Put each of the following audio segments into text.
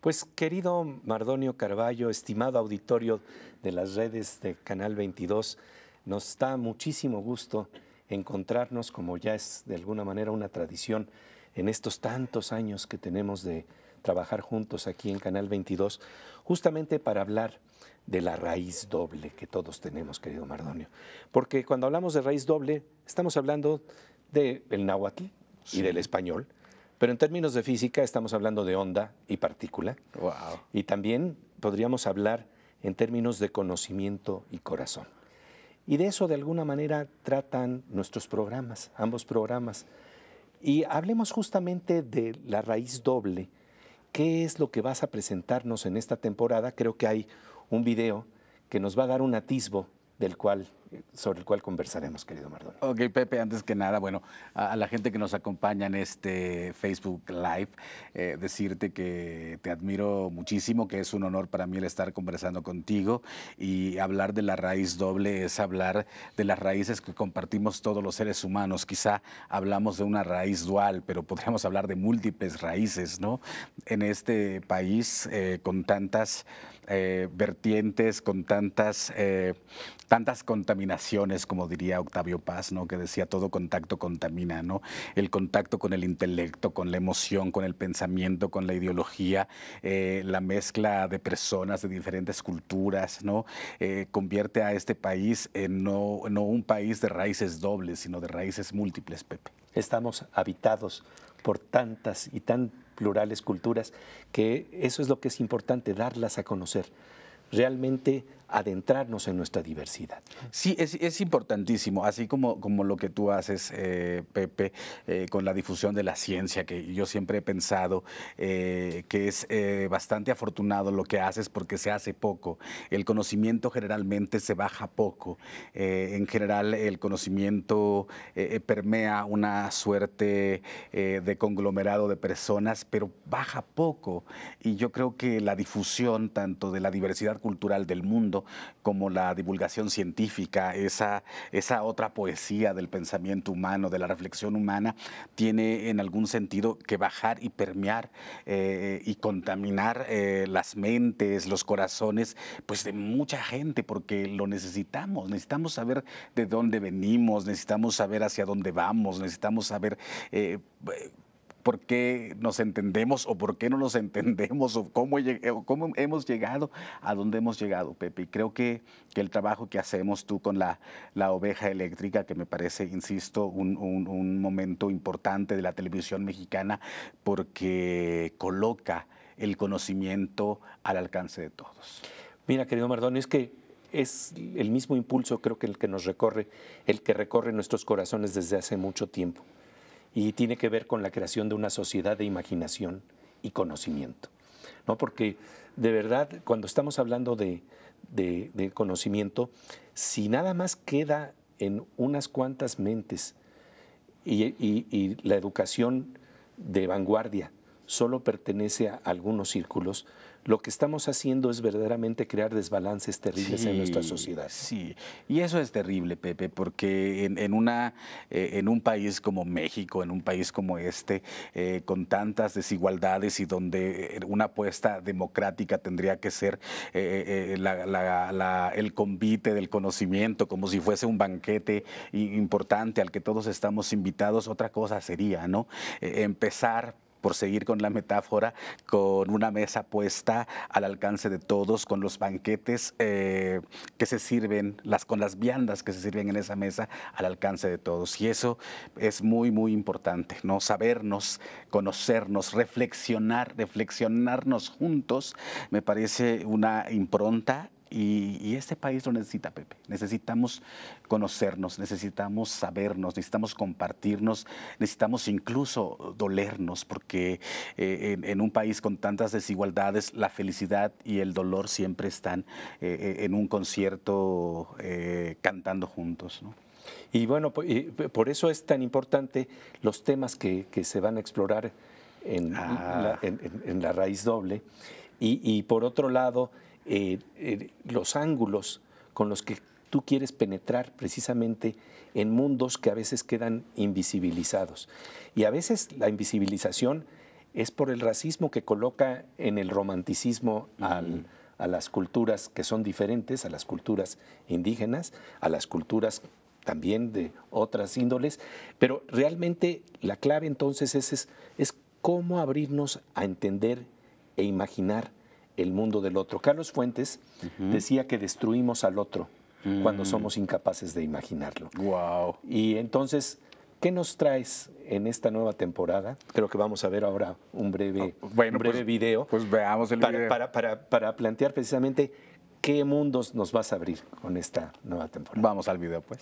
Pues querido Mardonio Carballo, estimado auditorio de las redes de Canal 22, nos da muchísimo gusto encontrarnos, como ya es de alguna manera una tradición en estos tantos años que tenemos de trabajar juntos aquí en Canal 22, justamente para hablar de la raíz doble que todos tenemos, querido Mardonio. Porque cuando hablamos de raíz doble, estamos hablando del náhuatl y del español, pero en términos de física estamos hablando de onda y partícula. Y también podríamos hablar en términos de conocimiento y corazón. Y de eso de alguna manera tratan nuestros programas, ambos programas. Y hablemos justamente de la raíz doble. ¿Qué es lo que vas a presentarnos en esta temporada? Creo que hay un video que nos va a dar un atisbo del cual sobre el cual conversaremos, querido Mardón. Ok, Pepe, antes que nada, bueno, a, la gente que nos acompaña en este Facebook Live, eh, decirte que te admiro muchísimo, que es un honor para mí el estar conversando contigo y hablar de la raíz doble es hablar de las raíces que compartimos todos los seres humanos. Quizá hablamos de una raíz dual, pero podríamos hablar de múltiples raíces, ¿no? En este país eh, con tantas eh, vertientes, con tantas, tantas contaminaciones como diría Octavio Paz, ¿no? que decía todo contacto contamina, ¿no? El contacto con el intelecto, con la emoción, con el pensamiento, con la ideología, eh, la mezcla de personas de diferentes culturas, ¿no? Eh, convierte a este país en no, no un país de raíces dobles, sino de raíces múltiples, Pepe. Estamos habitados por tantas y tan plurales culturas que eso es lo que es importante, darlas a conocer. Realmente adentrarnos en nuestra diversidad. Sí, es, importantísimo, así como, como lo que tú haces, eh, Pepe, eh, con la difusión de la ciencia, que yo siempre he pensado eh, que es bastante afortunado lo que haces porque se hace poco. El conocimiento generalmente se baja poco. en general, el conocimiento permea una suerte de conglomerado de personas, pero baja poco. Y yo creo que la difusión tanto de la diversidad cultural del mundo, como la divulgación científica, esa, esa otra poesía del pensamiento humano, de la reflexión humana, tiene en algún sentido que bajar y permear eh, y contaminar eh, las mentes, los corazones, pues de mucha gente, porque lo necesitamos, necesitamos saber de dónde venimos, necesitamos saber hacia dónde vamos, necesitamos saber... Eh, por qué nos entendemos o por qué no nos entendemos o cómo, hemos llegado a donde hemos llegado, Pepe. Y creo que, el trabajo que hacemos tú con la, oveja eléctrica, que me parece, insisto, un, un, momento importante de la televisión mexicana, porque coloca el conocimiento al alcance de todos. Mira, querido Mardoni, es que es el mismo impulso, creo que el que nos recorre, el que recorre nuestros corazones desde hace mucho tiempo y tiene que ver con la creación de una sociedad de imaginación y conocimiento. ¿no? Porque de verdad, cuando estamos hablando de, conocimiento, si nada más queda en unas cuantas mentes y, la educación de vanguardia solo pertenece a algunos círculos, lo que estamos haciendo es verdaderamente crear desbalances terribles en nuestra sociedad. Sí, y eso es terrible, Pepe, porque en, una, eh, en un país como México, en un país como este, eh, con tantas desigualdades y donde una apuesta democrática tendría que ser eh, el convite del conocimiento, como si fuese un banquete importante al que todos estamos invitados, otra cosa sería, ¿no? empezar por seguir con la metáfora, con una mesa puesta al alcance de todos, con los banquetes eh, que se sirven, las, con las viandas que se sirven en esa mesa al alcance de todos. Y eso es muy, muy importante, ¿no? Sabernos, conocernos, reflexionar, reflexionarnos juntos, me parece una impronta y, este país lo necesita, Pepe. Necesitamos conocernos, necesitamos sabernos, necesitamos compartirnos, necesitamos incluso dolernos, porque eh, en, un país con tantas desigualdades, la felicidad y el dolor siempre están eh, eh, en un concierto cantando juntos. Y bueno, por eso es tan importante los temas que, se van a explorar en, ah. la, raíz doble. y por otro lado, eh, eh, los ángulos con los que tú quieres penetrar precisamente en mundos que a veces quedan invisibilizados. Y a veces la invisibilización es por el racismo que coloca en el romanticismo a las culturas que son diferentes, a las culturas indígenas, a las culturas también de otras índoles, pero realmente la clave entonces es, es, cómo abrirnos a entender e imaginar el mundo del otro. Carlos Fuentes decía que destruimos al otro cuando mm. somos incapaces de imaginarlo. Wow. Y entonces ¿Qué nos traes en esta nueva temporada? Creo que vamos a ver ahora un breve, ah, breve pues, video. Pues veamos el para, video. Para, para, plantear precisamente qué mundos nos vas a abrir con esta nueva temporada. Vamos al video, pues.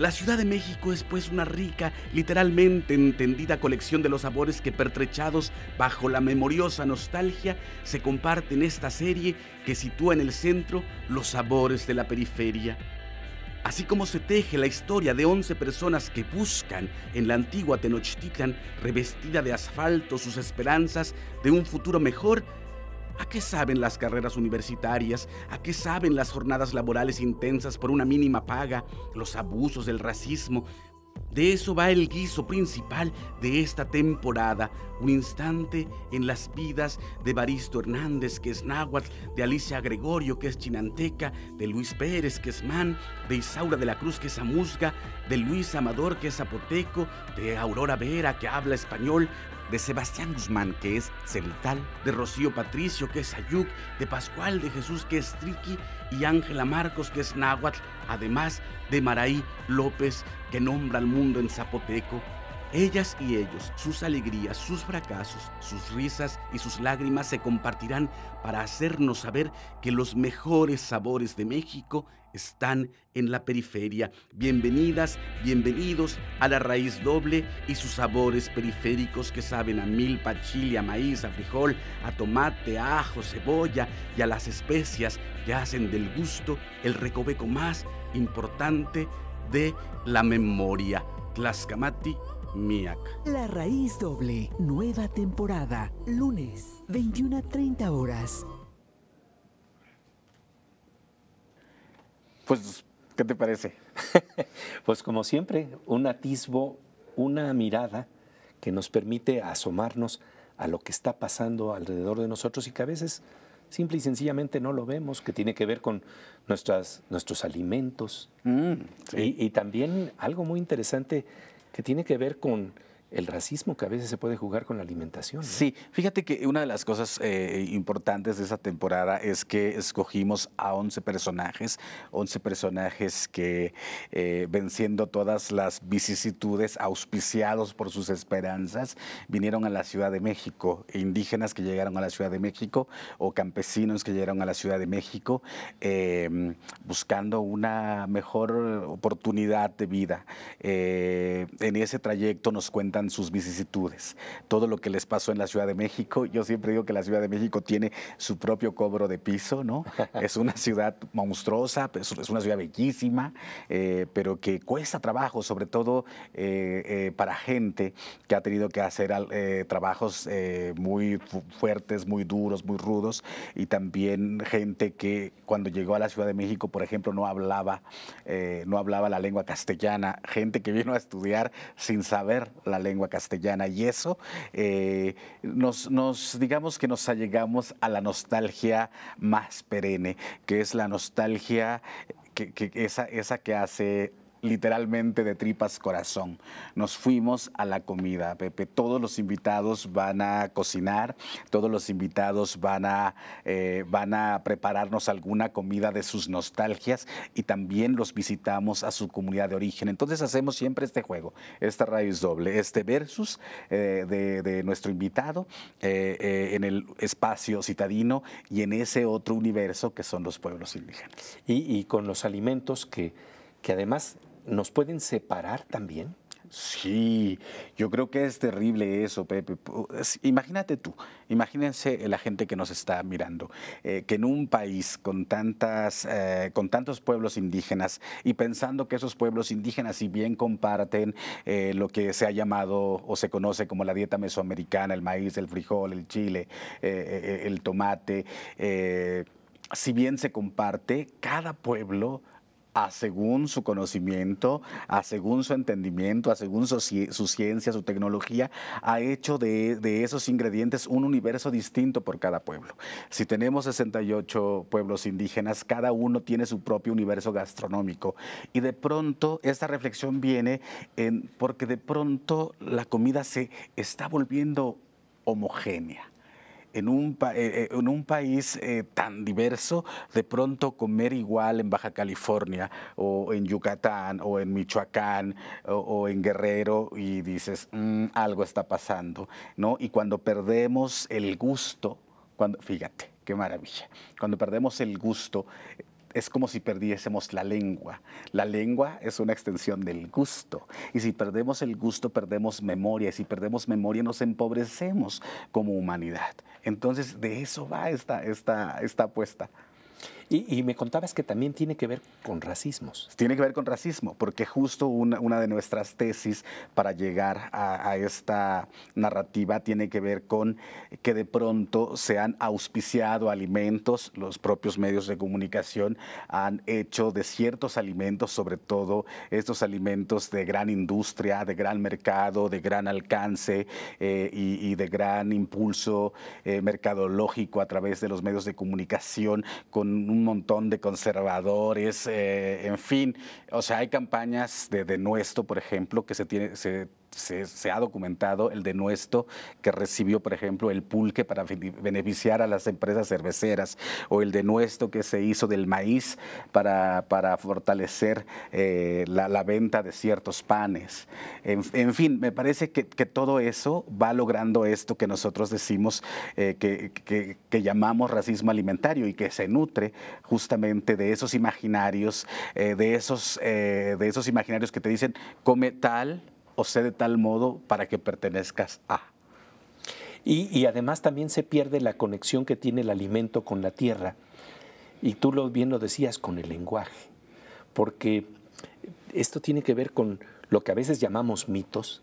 La Ciudad de México es pues una rica, literalmente entendida colección de los sabores que pertrechados bajo la memoriosa nostalgia se comparten en esta serie que sitúa en el centro los sabores de la periferia. Así como se teje la historia de 11 personas que buscan en la antigua Tenochtitlan, revestida de asfalto, sus esperanzas de un futuro mejor, ¿a qué saben las carreras universitarias? ¿A qué saben las jornadas laborales intensas por una mínima paga, los abusos del racismo, de eso va el guiso principal de esta temporada, un instante en las vidas de Baristo Hernández, que es náhuatl, de Alicia Gregorio, que es chinanteca, de Luis Pérez, que es man, de Isaura de la Cruz, que es amuzga, de Luis Amador, que es zapoteco, de Aurora Vera, que habla español, de Sebastián Guzmán, que es celtal, de Rocío Patricio, que es ayuk, de Pascual de Jesús, que es triqui, y Ángela Marcos, que es náhuatl, además de Maraí López, que nombra al mundo en zapoteco. Ellas y ellos, sus alegrías, sus fracasos, sus risas y sus lágrimas se compartirán para hacernos saber que los mejores sabores de México están en la periferia. Bienvenidas, bienvenidos a la raíz doble y sus sabores periféricos que saben a milpa, chile, a maíz, a frijol, a tomate, a ajo, cebolla y a las especias que hacen del gusto el recoveco más importante de la memoria. Tlaxcamati Miak. La raíz doble, nueva temporada, lunes, 21 a 30 horas. Pues, ¿qué te parece? pues como siempre, un atisbo, una mirada que nos permite asomarnos a lo que está pasando alrededor de nosotros y que a veces simple y sencillamente no lo vemos, que tiene que ver con nuestras, nuestros alimentos. Mm, y, y, también algo muy interesante que tiene que ver con el racismo que a veces se puede jugar con la alimentación. Sí, fíjate que una de las cosas eh, importantes de esa temporada es que escogimos a 11 personajes, 11 personajes que eh, venciendo todas las vicisitudes, auspiciados por sus esperanzas, vinieron a la Ciudad de México, indígenas que llegaron a la Ciudad de México o campesinos que llegaron a la Ciudad de México em, buscando una mejor oportunidad de vida. Eh, en ese trayecto nos cuentan sus vicisitudes, todo lo que les pasó en la Ciudad de México. Yo siempre digo que la Ciudad de México tiene su propio cobro de piso, ¿no? es una ciudad monstruosa, es una ciudad bellísima, eh, pero que cuesta trabajo, sobre todo eh, eh, para gente que ha tenido que hacer trabajos muy fuertes, muy duros, muy rudos, y también gente que cuando llegó a la Ciudad de México, por ejemplo, no hablaba, no hablaba la lengua castellana, gente que vino a estudiar sin saber la lengua lengua castellana y eso eh, nos, digamos que nos allegamos a la nostalgia más perenne, que es la nostalgia que, que esa, esa que hace literalmente de tripas corazón. Nos fuimos a la comida, Pepe. Todos los invitados van a cocinar, todos los invitados van a, eh, van a prepararnos alguna comida de sus nostalgias y también los visitamos a su comunidad de origen. Entonces hacemos siempre este juego, esta raíz doble, este versus eh, de, nuestro invitado eh, en el espacio citadino y en ese otro universo que son los pueblos indígenas. Y, con los alimentos que, que además ¿Nos pueden separar también? Sí, yo creo que es terrible eso, Pepe. Imagínate tú, imagínense la gente que nos está mirando, eh, que en un país con, tantas, eh, con tantos pueblos indígenas y pensando que esos pueblos indígenas, si bien comparten eh, lo que se ha llamado o se conoce como la dieta mesoamericana, el maíz, el frijol, el chile, el tomate, si bien se comparte, cada pueblo a según su conocimiento, a según su entendimiento, a según su, ciencia, su tecnología, ha hecho de, esos ingredientes un universo distinto por cada pueblo. Si tenemos 68 pueblos indígenas, cada uno tiene su propio universo gastronómico. Y de pronto esta reflexión viene en, porque de pronto la comida se está volviendo homogénea en un, eh, eh, en un país eh, tan diverso, de pronto comer igual en Baja California o en Yucatán o en Michoacán o, en Guerrero y dices, mm, algo está pasando, ¿no? Y cuando perdemos el gusto, fíjate, qué maravilla, cuando perdemos el gusto, es como si perdiésemos la lengua. La lengua es una extensión del gusto. Y si perdemos el gusto, perdemos memoria. Y si perdemos memoria, nos empobrecemos como humanidad. Entonces, de eso va esta, esta, esta apuesta. Y, me contabas que también tiene que ver con racismos. Tiene que ver con racismo, porque justo una, de nuestras tesis para llegar a, esta narrativa tiene que ver con que de pronto se han auspiciado alimentos, los propios medios de comunicación han hecho de ciertos alimentos, sobre todo estos alimentos de gran industria, de gran mercado, de gran alcance eh, y, de gran impulso eh, mercadológico a través de los medios de comunicación, con un un montón de conservadores, eh, en fin, o sea, hay campañas de, de Nuestro, por ejemplo, que se, tiene, se se, ha documentado el denuesto que recibió, por ejemplo, el pulque para beneficiar a las empresas cerveceras o el denuesto que se hizo del maíz para, para fortalecer eh, la, venta de ciertos panes. En, fin, me parece que, todo eso va logrando esto que nosotros decimos eh, que, llamamos racismo alimentario y que se nutre justamente de esos imaginarios, eh, de, esos, de esos imaginarios que te dicen come tal o sé de tal modo para que pertenezcas a. Y, además también se pierde la conexión que tiene el alimento con la tierra. Y tú lo, bien lo decías, con el lenguaje. Porque esto tiene que ver con lo que a veces llamamos mitos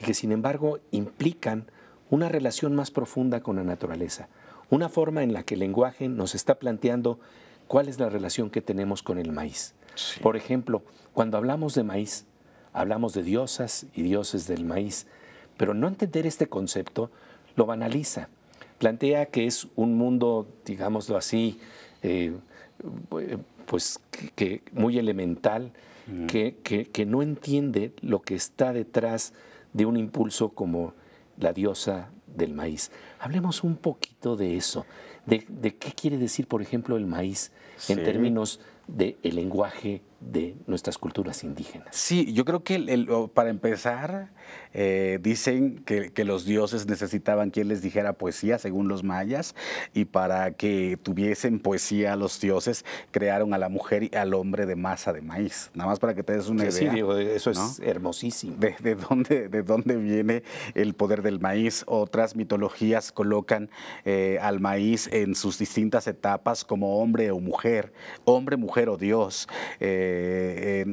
y que sin embargo implican una relación más profunda con la naturaleza. Una forma en la que el lenguaje nos está planteando cuál es la relación que tenemos con el maíz. Por ejemplo, cuando hablamos de maíz, hablamos de diosas y dioses del maíz, pero no entender este concepto lo banaliza. Plantea que es un mundo, digámoslo así, eh, pues que, muy elemental, que, que, no entiende lo que está detrás de un impulso como la diosa del maíz. Hablemos un poquito de eso, de, qué quiere decir, por ejemplo, el maíz en términos del lenguaje de nuestras culturas indígenas. Sí, yo creo que para empezar, eh, dicen que, los dioses necesitaban quien les dijera poesía, según los mayas, y para que tuviesen poesía los dioses, crearon a la mujer y al hombre de masa de maíz. Nada más para que te des una idea. Sí, digo, eso es hermosísimo. De, dónde, ¿De dónde viene el poder del maíz? Otras mitologías colocan eh, al maíz en sus distintas etapas como hombre o mujer, hombre, mujer o dios. Eh, eh,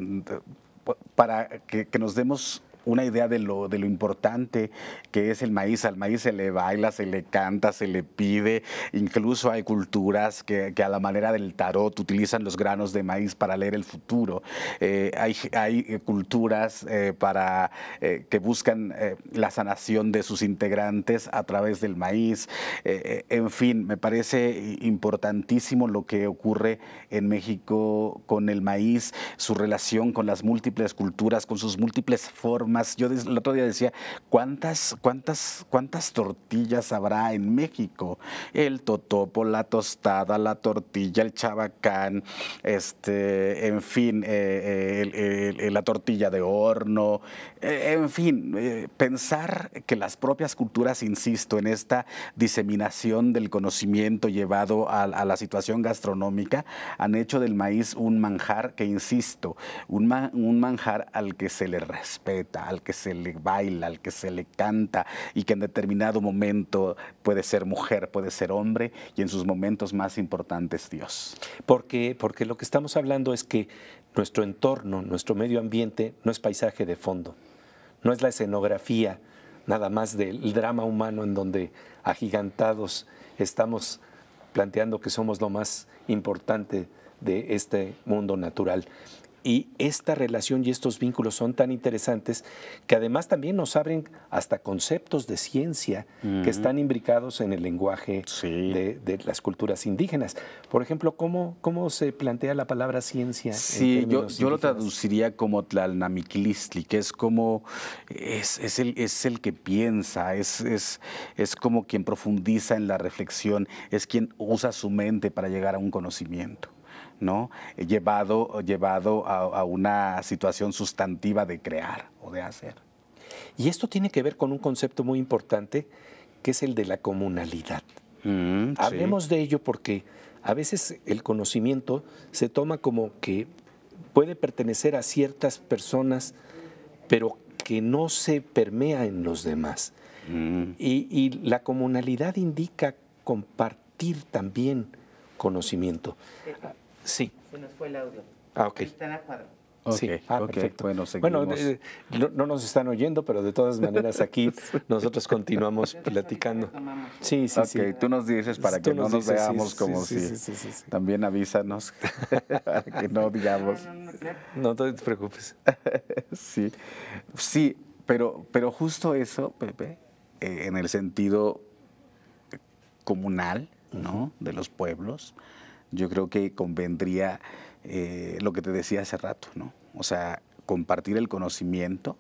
para que, que, nos demos una idea de lo, de lo importante que es el maíz. Al maíz se le baila, se le canta, se le pide. Incluso hay culturas que, a la manera del tarot utilizan los granos de maíz para leer el futuro. Eh, hay, hay, eh, culturas eh, para, que buscan la sanación de sus integrantes a través del maíz. en fin, me parece importantísimo lo que ocurre en México con el maíz, su relación con las múltiples culturas, con sus múltiples formas yo el otro día decía, ¿cuántas, cuántas, cuántas tortillas habrá en México? El totopo, la tostada, la tortilla, el chabacán, este, en fin, eh, eh, la tortilla de horno, eh, en fin, pensar que las propias culturas, insisto, en esta diseminación del conocimiento llevado a, la situación gastronómica, han hecho del maíz un manjar que, insisto, un, un manjar al que se le respeta al que se le baila, al que se le canta y que en determinado momento puede ser mujer, puede ser hombre y en sus momentos más importantes Dios. Porque, porque lo que estamos hablando es que nuestro entorno, nuestro medio ambiente no es paisaje de fondo, no es la escenografía nada más del drama humano en donde agigantados estamos planteando que somos lo más importante de este mundo natural. Y esta relación y estos vínculos son tan interesantes que además también nos abren hasta conceptos de ciencia que están imbricados en el lenguaje de, las culturas indígenas. Por ejemplo, ¿cómo, cómo se plantea la palabra ciencia? Sí, yo, yo lo traduciría como tlalnamiquilistli, que es como, es, es, el, es el que piensa, es, es, es como quien profundiza en la reflexión, es quien usa su mente para llegar a un conocimiento. ¿No? llevado, llevado a, una situación sustantiva de crear o de hacer. Y esto tiene que ver con un concepto muy importante que es el de la comunalidad. Mm, Hablemos de ello porque a veces el conocimiento se toma como que puede pertenecer a ciertas personas, pero que no se permea en los demás. Mm. Y, y, la comunalidad indica compartir también conocimiento. Sí. Se nos fue el audio. Ah, ok. Está en la cuadra. sí, ah, perfecto. Bueno, bueno eh, no, nos están oyendo, pero de todas maneras aquí nosotros continuamos platicando. Sí, sí, sí. tú nos dices para que no nos veamos como si... También avísanos para que no digamos... No, te preocupes. sí, sí, pero, pero justo eso, Pepe, eh, en el sentido comunal, ¿no? De los pueblos, yo creo que convendría eh, lo que te decía hace rato, ¿no? O sea, compartir el conocimiento.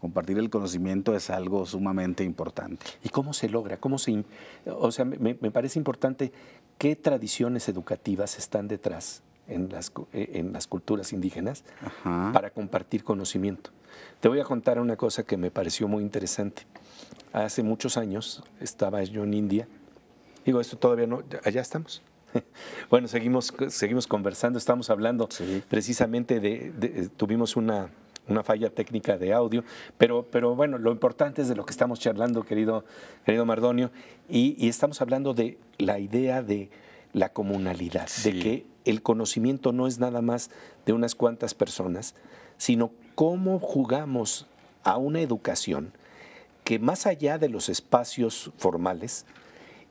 Compartir el conocimiento es algo sumamente importante. ¿Y cómo se logra? ¿Cómo se, o sea, me, parece importante qué tradiciones educativas están detrás en las, eh, en las culturas indígenas para compartir conocimiento. Te voy a contar una cosa que me pareció muy interesante. Hace muchos años estaba yo en India. Digo, esto todavía no, allá estamos. Bueno, seguimos, seguimos conversando, estamos hablando precisamente de, tuvimos una, falla técnica de audio, pero, pero bueno, lo importante es de lo que estamos charlando, querido, querido Mardonio, y, estamos hablando de la idea de la comunalidad, de que el conocimiento no es nada más de unas cuantas personas, sino cómo jugamos a una educación que más allá de los espacios formales,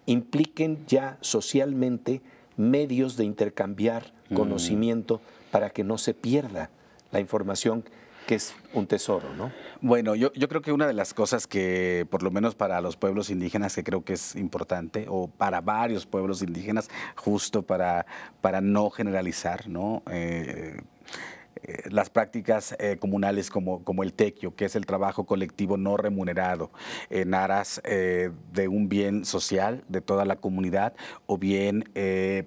impliquen ya socialmente medios de intercambiar mm. conocimiento para que no se pierda la información que es un tesoro, ¿no? Bueno, yo, yo, creo que una de las cosas que, por lo menos para los pueblos indígenas, que creo que es importante, o para varios pueblos indígenas, justo para, para no generalizar, ¿no? Eh, las prácticas eh, comunales como, como el tequio, que es el trabajo colectivo no remunerado en aras eh, de un bien social de toda la comunidad o bien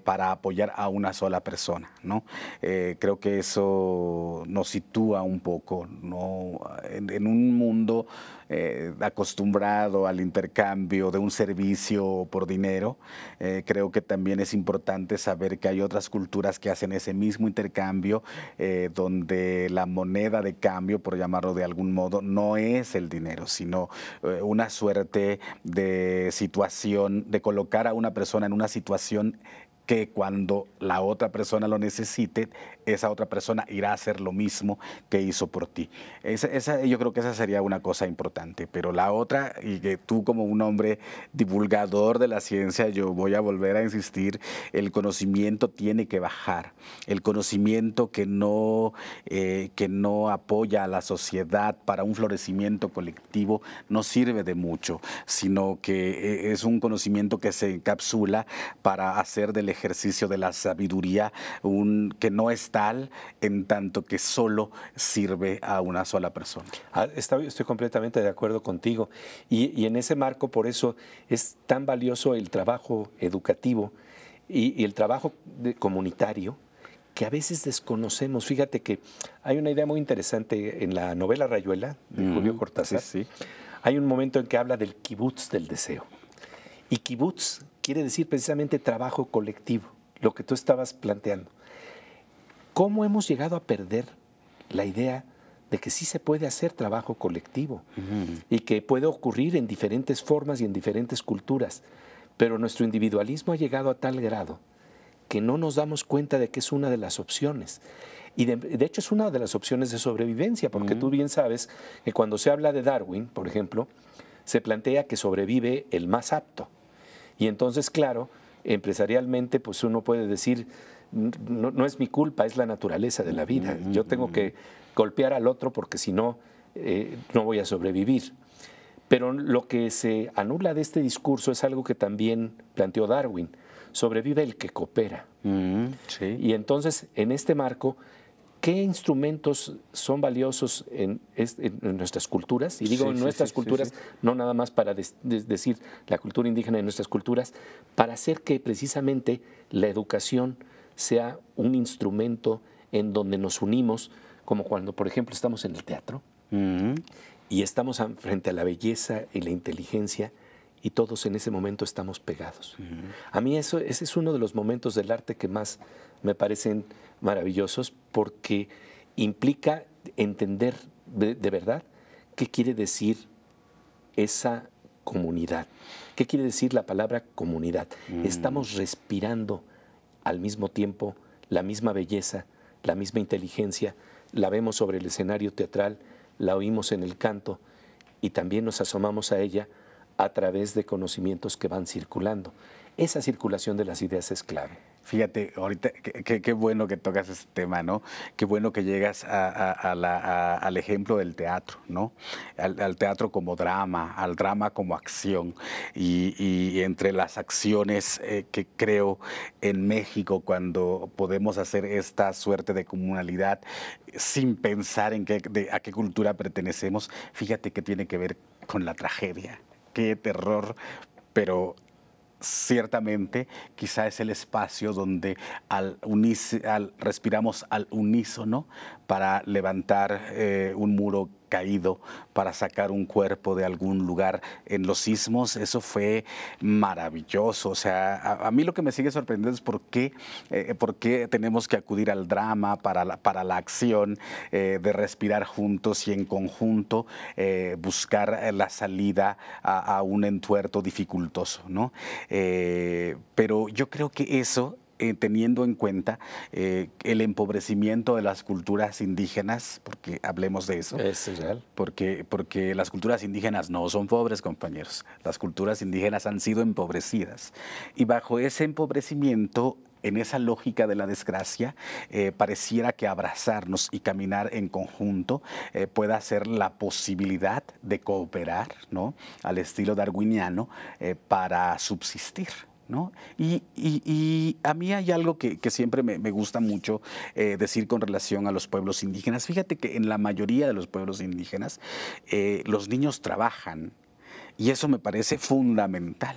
para apoyar a una sola persona. ¿no? creo que eso nos sitúa un poco ¿no? en un mundo eh, acostumbrado al intercambio de un servicio por dinero, eh, creo que también es importante saber que hay otras culturas que hacen ese mismo intercambio, eh, donde la moneda de cambio, por llamarlo de algún modo, no es el dinero, sino una suerte de situación, de colocar a una persona en una situación que cuando la otra persona lo necesite, esa otra persona irá a hacer lo mismo que hizo por ti. Yo creo que esa sería una cosa importante, pero la otra, y que tú como un hombre divulgador de la ciencia, yo voy a volver a insistir, el conocimiento tiene que bajar, el conocimiento que no, eh, que no apoya a la sociedad para un florecimiento colectivo no sirve de mucho, sino que eh, es un conocimiento que se encapsula para hacer del ejercicio de la sabiduría un, que no está en tanto que solo sirve a una sola persona. Ah, estoy, completamente de acuerdo contigo. Y, en ese marco, por eso es tan valioso el trabajo educativo y, el trabajo comunitario que a veces desconocemos. Fíjate que hay una idea muy interesante en la novela Rayuela de Julio Cortázar. Hay un momento en que habla del kibutz del deseo. Y kibutz quiere decir precisamente trabajo colectivo, lo que tú estabas planteando. ¿Cómo hemos llegado a perder la idea de que sí se puede hacer trabajo colectivo y que puede ocurrir en diferentes formas y en diferentes culturas? Pero nuestro individualismo ha llegado a tal grado que no nos damos cuenta de que es una de las opciones. Y de, hecho es una de las opciones de sobrevivencia, porque tú bien sabes que cuando se habla de Darwin, por ejemplo, se plantea que sobrevive el más apto. Y entonces, claro, empresarialmente, pues uno puede decir, no, es mi culpa, es la naturaleza de la vida. Yo tengo que golpear al otro porque si no, eh, no voy a sobrevivir. Pero lo que se anula de este discurso es algo que también planteó Darwin. Sobrevive el que coopera. Y entonces, en este marco, ¿qué instrumentos son valiosos en, nuestras culturas? Y digo en nuestras culturas, no nada más para decir la cultura indígena en nuestras culturas, para hacer que precisamente la educación sea un instrumento en donde nos unimos, como cuando, por ejemplo, estamos en el teatro y estamos frente a la belleza y la inteligencia y todos en ese momento estamos pegados. A mí eso, ese es uno de los momentos del arte que más me parecen maravillosos porque implica entender de, verdad qué quiere decir esa comunidad. ¿Qué quiere decir la palabra comunidad? Estamos respirando al mismo tiempo la misma belleza, la misma inteligencia, la vemos sobre el escenario teatral, la oímos en el canto y también nos asomamos a ella a través de conocimientos que van circulando. Esa circulación de las ideas es clave. Fíjate, ahorita qué bueno que tocas este tema, ¿no? Qué bueno que llegas al ejemplo del teatro, ¿no? Al, teatro como drama, al drama como acción. Y, entre las acciones eh, que creo en México cuando podemos hacer esta suerte de comunalidad sin pensar en qué, a qué cultura pertenecemos, fíjate que tiene que ver con la tragedia. Qué terror, pero ciertamente quizá es el espacio donde al, al respiramos al unísono para levantar eh, un muro caído para sacar un cuerpo de algún lugar en los sismos, eso fue maravilloso. O sea, a, mí lo que me sigue sorprendiendo es por qué, eh, por qué tenemos que acudir al drama para la, para la acción eh, de respirar juntos y en conjunto buscar la salida a, a, un entuerto dificultoso, ¿no? pero yo creo que eso eh, teniendo en cuenta eh, el empobrecimiento de las culturas indígenas, porque hablemos de eso. Es real. Porque, porque las culturas indígenas no son pobres, compañeros. Las culturas indígenas han sido empobrecidas. Y bajo ese empobrecimiento en esa lógica de la desgracia, eh, pareciera que abrazarnos y caminar en conjunto pueda ser la posibilidad de cooperar, ¿no? Al estilo darwiniano, para subsistir. Y, a mí hay algo que, siempre me, gusta mucho eh, decir con relación a los pueblos indígenas. Fíjate que en la mayoría de los pueblos indígenas eh, los niños trabajan y eso me parece fundamental.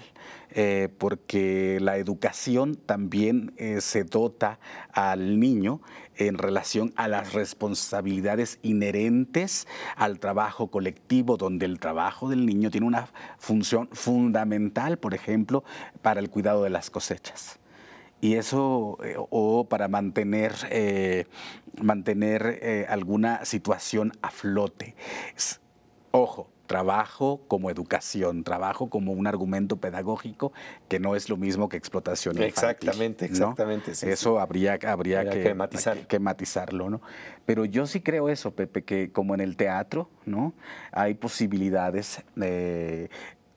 Eh, porque la educación también se dota al niño en relación a las responsabilidades inherentes al trabajo colectivo, donde el trabajo del niño tiene una función fundamental, por ejemplo, para el cuidado de las cosechas. Y eso, eh, o para mantener, eh, mantener eh, alguna situación a flote. Ojo, trabajo como educación, trabajo como un argumento pedagógico que no es lo mismo que explotación infantil. Exactamente, exactamente. eso habría, habría que, que, matizarlo, ¿no? Pero yo sí creo eso, Pepe, que como en el teatro, ¿no? Hay posibilidades de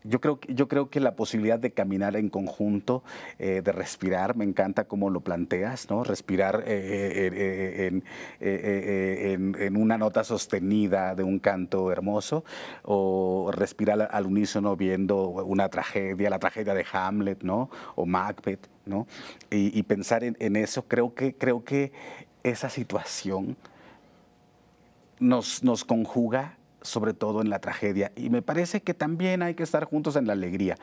yo creo, yo creo que la posibilidad de caminar en conjunto, eh, de respirar, me encanta cómo lo planteas, ¿no? Respirar eh, eh, en, una nota sostenida de un canto hermoso o respirar al unísono viendo una tragedia, la tragedia de Hamlet, ¿no? O Macbeth, ¿no? Y, pensar en, en, eso, creo que, creo que esa situación nos, nos conjuga sobre todo en la tragedia. Y me parece que también hay que estar juntos en la alegría.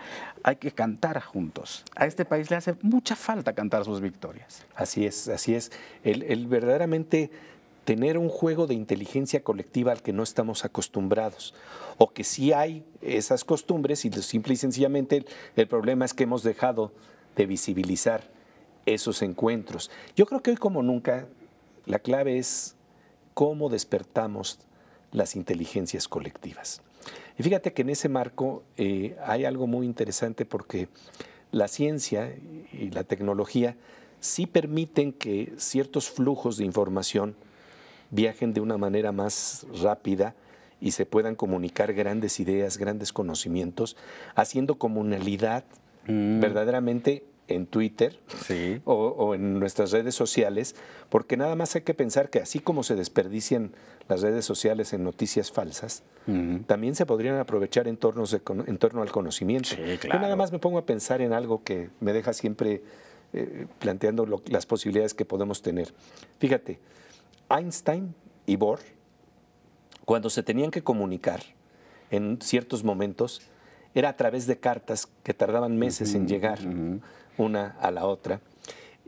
Hay que cantar juntos. A este país le hace mucha falta cantar sus victorias. Así es, así es. El, verdaderamente tener un juego de inteligencia colectiva al que no estamos acostumbrados. O que sí hay esas costumbres y simple y sencillamente el problema es que hemos dejado de visibilizar esos encuentros. Yo creo que hoy como nunca la clave es cómo despertamos las inteligencias colectivas. Y fíjate que en ese marco eh, hay algo muy interesante porque la ciencia y la tecnología sí permiten que ciertos flujos de información viajen de una manera más rápida y se puedan comunicar grandes ideas, grandes conocimientos, haciendo comunalidad mm. verdaderamente en Twitter o, en nuestras redes sociales, porque nada más hay que pensar que así como se desperdician las redes sociales en noticias falsas, también se podrían aprovechar en, en torno al conocimiento. Yo nada más me pongo a pensar en algo que me deja siempre eh, planteando las posibilidades que podemos tener. Fíjate, Einstein y Bohr, cuando se tenían que comunicar en ciertos momentos, era a través de cartas que tardaban meses en llegar una a la otra.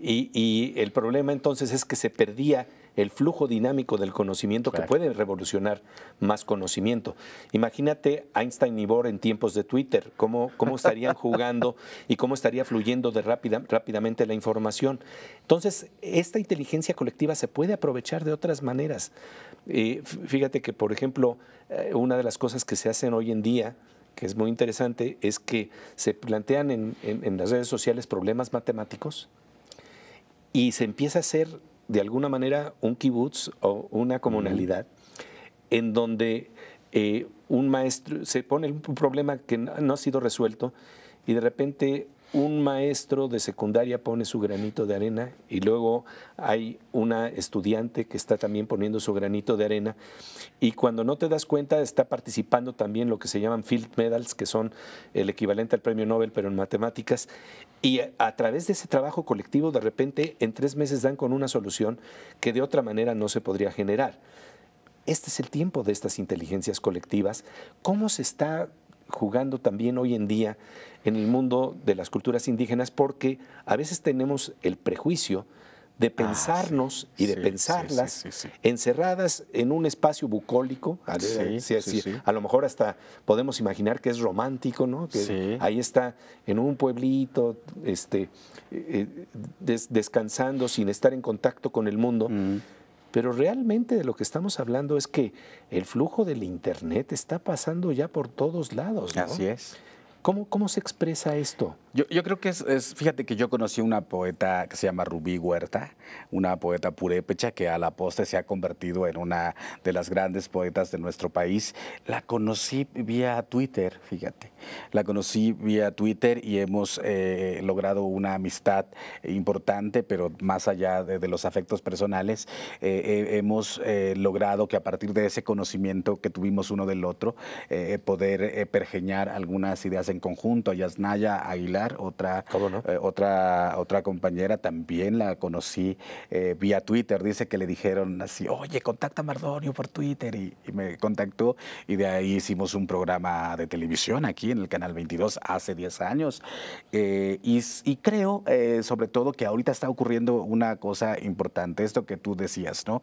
Y, el problema entonces es que se perdía el flujo dinámico del conocimiento que puede revolucionar más conocimiento. Imagínate Einstein y Bohr en tiempos de Twitter, cómo, cómo estarían jugando y cómo estaría fluyendo de rápida, rápidamente la información. Entonces, esta inteligencia colectiva se puede aprovechar de otras maneras. Eh, fíjate que, por ejemplo, eh, una de las cosas que se hacen hoy en día, que es muy interesante, es que se plantean en, las redes sociales problemas matemáticos y se empieza a hacer de alguna manera un kibutz o una comunalidad en donde eh, un maestro se pone un problema que no ha sido resuelto y de repente un maestro de secundaria pone su granito de arena y luego hay una estudiante que está también poniendo su granito de arena y cuando no te das cuenta está participando también lo que se llaman field medals, que son el equivalente al premio Nobel pero en matemáticas y a través de ese trabajo colectivo de repente en tres meses dan con una solución que de otra manera no se podría generar. Este es el tiempo de estas inteligencias colectivas. ¿Cómo se está jugando también hoy en día en el mundo de las culturas indígenas porque a veces tenemos el prejuicio de ah, pensarnos y de pensarlas encerradas en un espacio bucólico. A, a lo mejor hasta podemos imaginar que es romántico, ¿no? Que ahí está en un pueblito, este, eh, descansando sin estar en contacto con el mundo. Mm. Pero realmente de lo que estamos hablando es que el flujo del Internet está pasando ya por todos lados. Así es. ¿Cómo, ¿Cómo, se expresa esto? Yo, yo creo que es, es, fíjate que yo conocí una poeta que se llama Rubí Huerta, una poeta purépecha que a la postre se ha convertido en una de las grandes poetas de nuestro país. La conocí vía Twitter, fíjate. La conocí vía Twitter y hemos eh, logrado una amistad importante, pero más allá de, los afectos personales, eh, eh, hemos logrado que a partir de ese conocimiento que tuvimos uno del otro, poder pergeñar algunas ideas en conjunto. Yasnaya Aguilar, otra, eh, otra, otra compañera, también la conocí eh, vía Twitter. Dice que le dijeron así, oye, contacta a Mardonio por Twitter. Y, me contactó y de ahí hicimos un programa de televisión aquí en el Canal 22 hace 10 años. Eh, y, y, creo, sobre todo, que ahorita está ocurriendo una cosa importante, esto que tú decías, ¿no?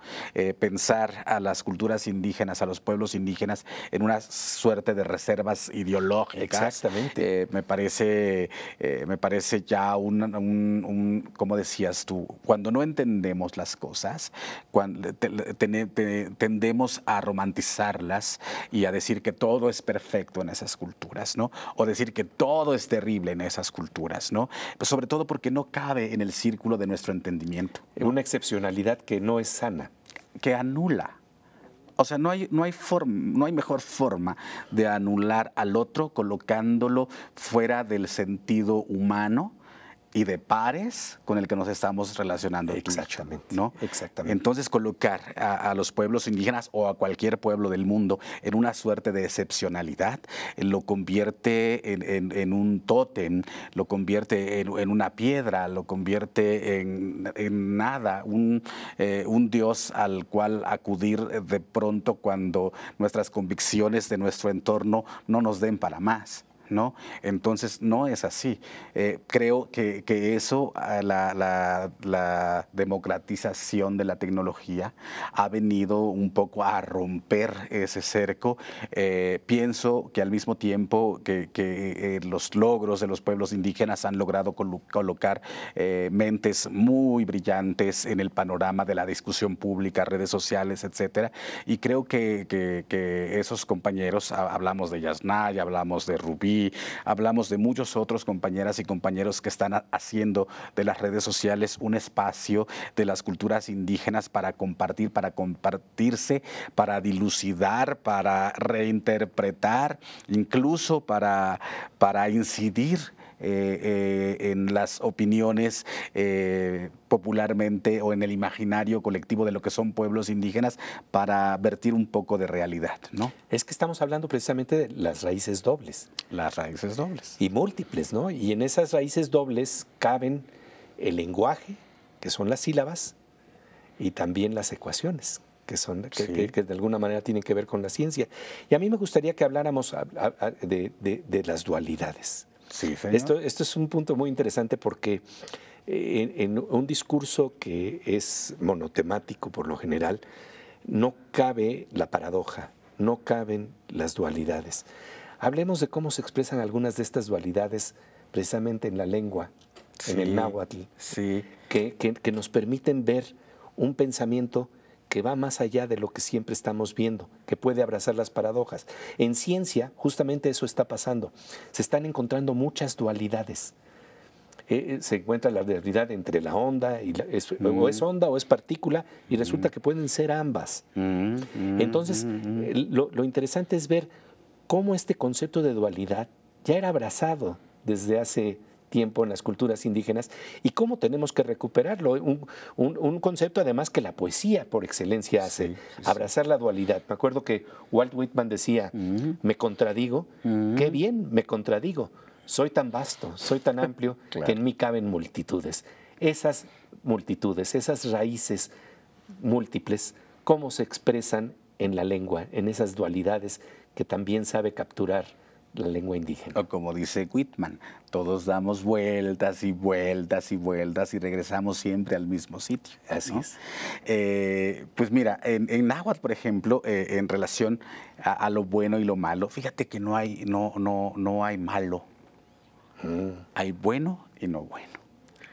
pensar a las culturas indígenas, a los pueblos indígenas en una suerte de reservas ideológicas. Exactamente eh, me, parece, eh, me parece ya un, como decías tú, cuando no entendemos las cosas, cuando tendemos a romantizarlas y a decir que todo es perfecto en esas culturas, ¿no? O decir que todo es terrible en esas culturas, ¿no? Pues sobre todo porque no cabe en el círculo de nuestro entendimiento. Una excepcionalidad que no es sana. Que anula o sea, no hay, no, hay no hay mejor forma de anular al otro colocándolo fuera del sentido humano y de pares con el que nos estamos relacionando. Exactamente. ¿no? Exactamente. Entonces, colocar a, los pueblos indígenas o a cualquier pueblo del mundo en una suerte de excepcionalidad eh, lo convierte en, un tótem, lo convierte en, una piedra, lo convierte en, nada, un, eh, un dios al cual acudir de pronto cuando nuestras convicciones de nuestro entorno no nos den para más. ¿No? Entonces, no es así. Eh, creo que, eso, ah, la, democratización de la tecnología ha venido un poco a romper ese cerco. Eh, pienso que al mismo tiempo que, eh, los logros de los pueblos indígenas han logrado colocar mentes muy brillantes en el panorama de la discusión pública, redes sociales, etcétera, y creo que, esos compañeros, hablamos de Yasnaya, hablamos de Rubí, hablamos de muchos otros compañeras y compañeros que están haciendo de las redes sociales un espacio de las culturas indígenas para compartir, para compartirse, para dilucidar, para reinterpretar, incluso para, para incidir eh, eh, en las opiniones eh, popularmente o en el imaginario colectivo de lo que son pueblos indígenas para vertir un poco de realidad, ¿no? Es que estamos hablando precisamente de las raíces dobles. Las raíces dobles. Y múltiples, ¿no? Y en esas raíces dobles caben el lenguaje, que son las sílabas, y también las ecuaciones, que, son, que, Sí. que- que de alguna manera tienen que ver con la ciencia. Y a mí me gustaría que habláramos a- a- a- de, de- de las dualidades. Sí, señor. Esto, esto es un punto muy interesante porque eh, en, en un discurso que es monotemático por lo general, no cabe la paradoja, no caben las dualidades. Hablemos de cómo se expresan algunas de estas dualidades precisamente en la lengua, en el náhuatl, Sí, que, que- que nos permiten ver un pensamiento que va más allá de lo que siempre estamos viendo, que puede abrazar las paradojas. En ciencia, justamente eso está pasando. Se están encontrando muchas dualidades. Eh, eh, se encuentra la dualidad entre la onda, y la- es- o es onda o es partícula, y resulta que pueden ser ambas. Mm, mm, Entonces, mm, mm. eh, lo, lo interesante es ver cómo este concepto de dualidad ya era abrazado desde hace tiempo en las culturas indígenas y cómo tenemos que recuperarlo. Un, un- un concepto además que la poesía por excelencia hace, Sí, sí, sí. abrazar la dualidad. Me acuerdo que Walt Whitman decía, me contradigo, qué bien, me contradigo. Soy tan vasto, soy tan amplio Claro. que en mí caben multitudes. Esas multitudes, esas raíces múltiples, cómo se expresan en la lengua, en esas dualidades que también sabe capturar la lengua indígena. O como dice Whitman, todos damos vueltas y vueltas y vueltas y regresamos siempre al mismo sitio. Así ¿no? es. Eh, pues mira, en, en náhuatl, por ejemplo, eh, en relación a, a lo bueno y lo malo, fíjate que no hay, no, no, no hay malo, Mm, hay bueno y no bueno.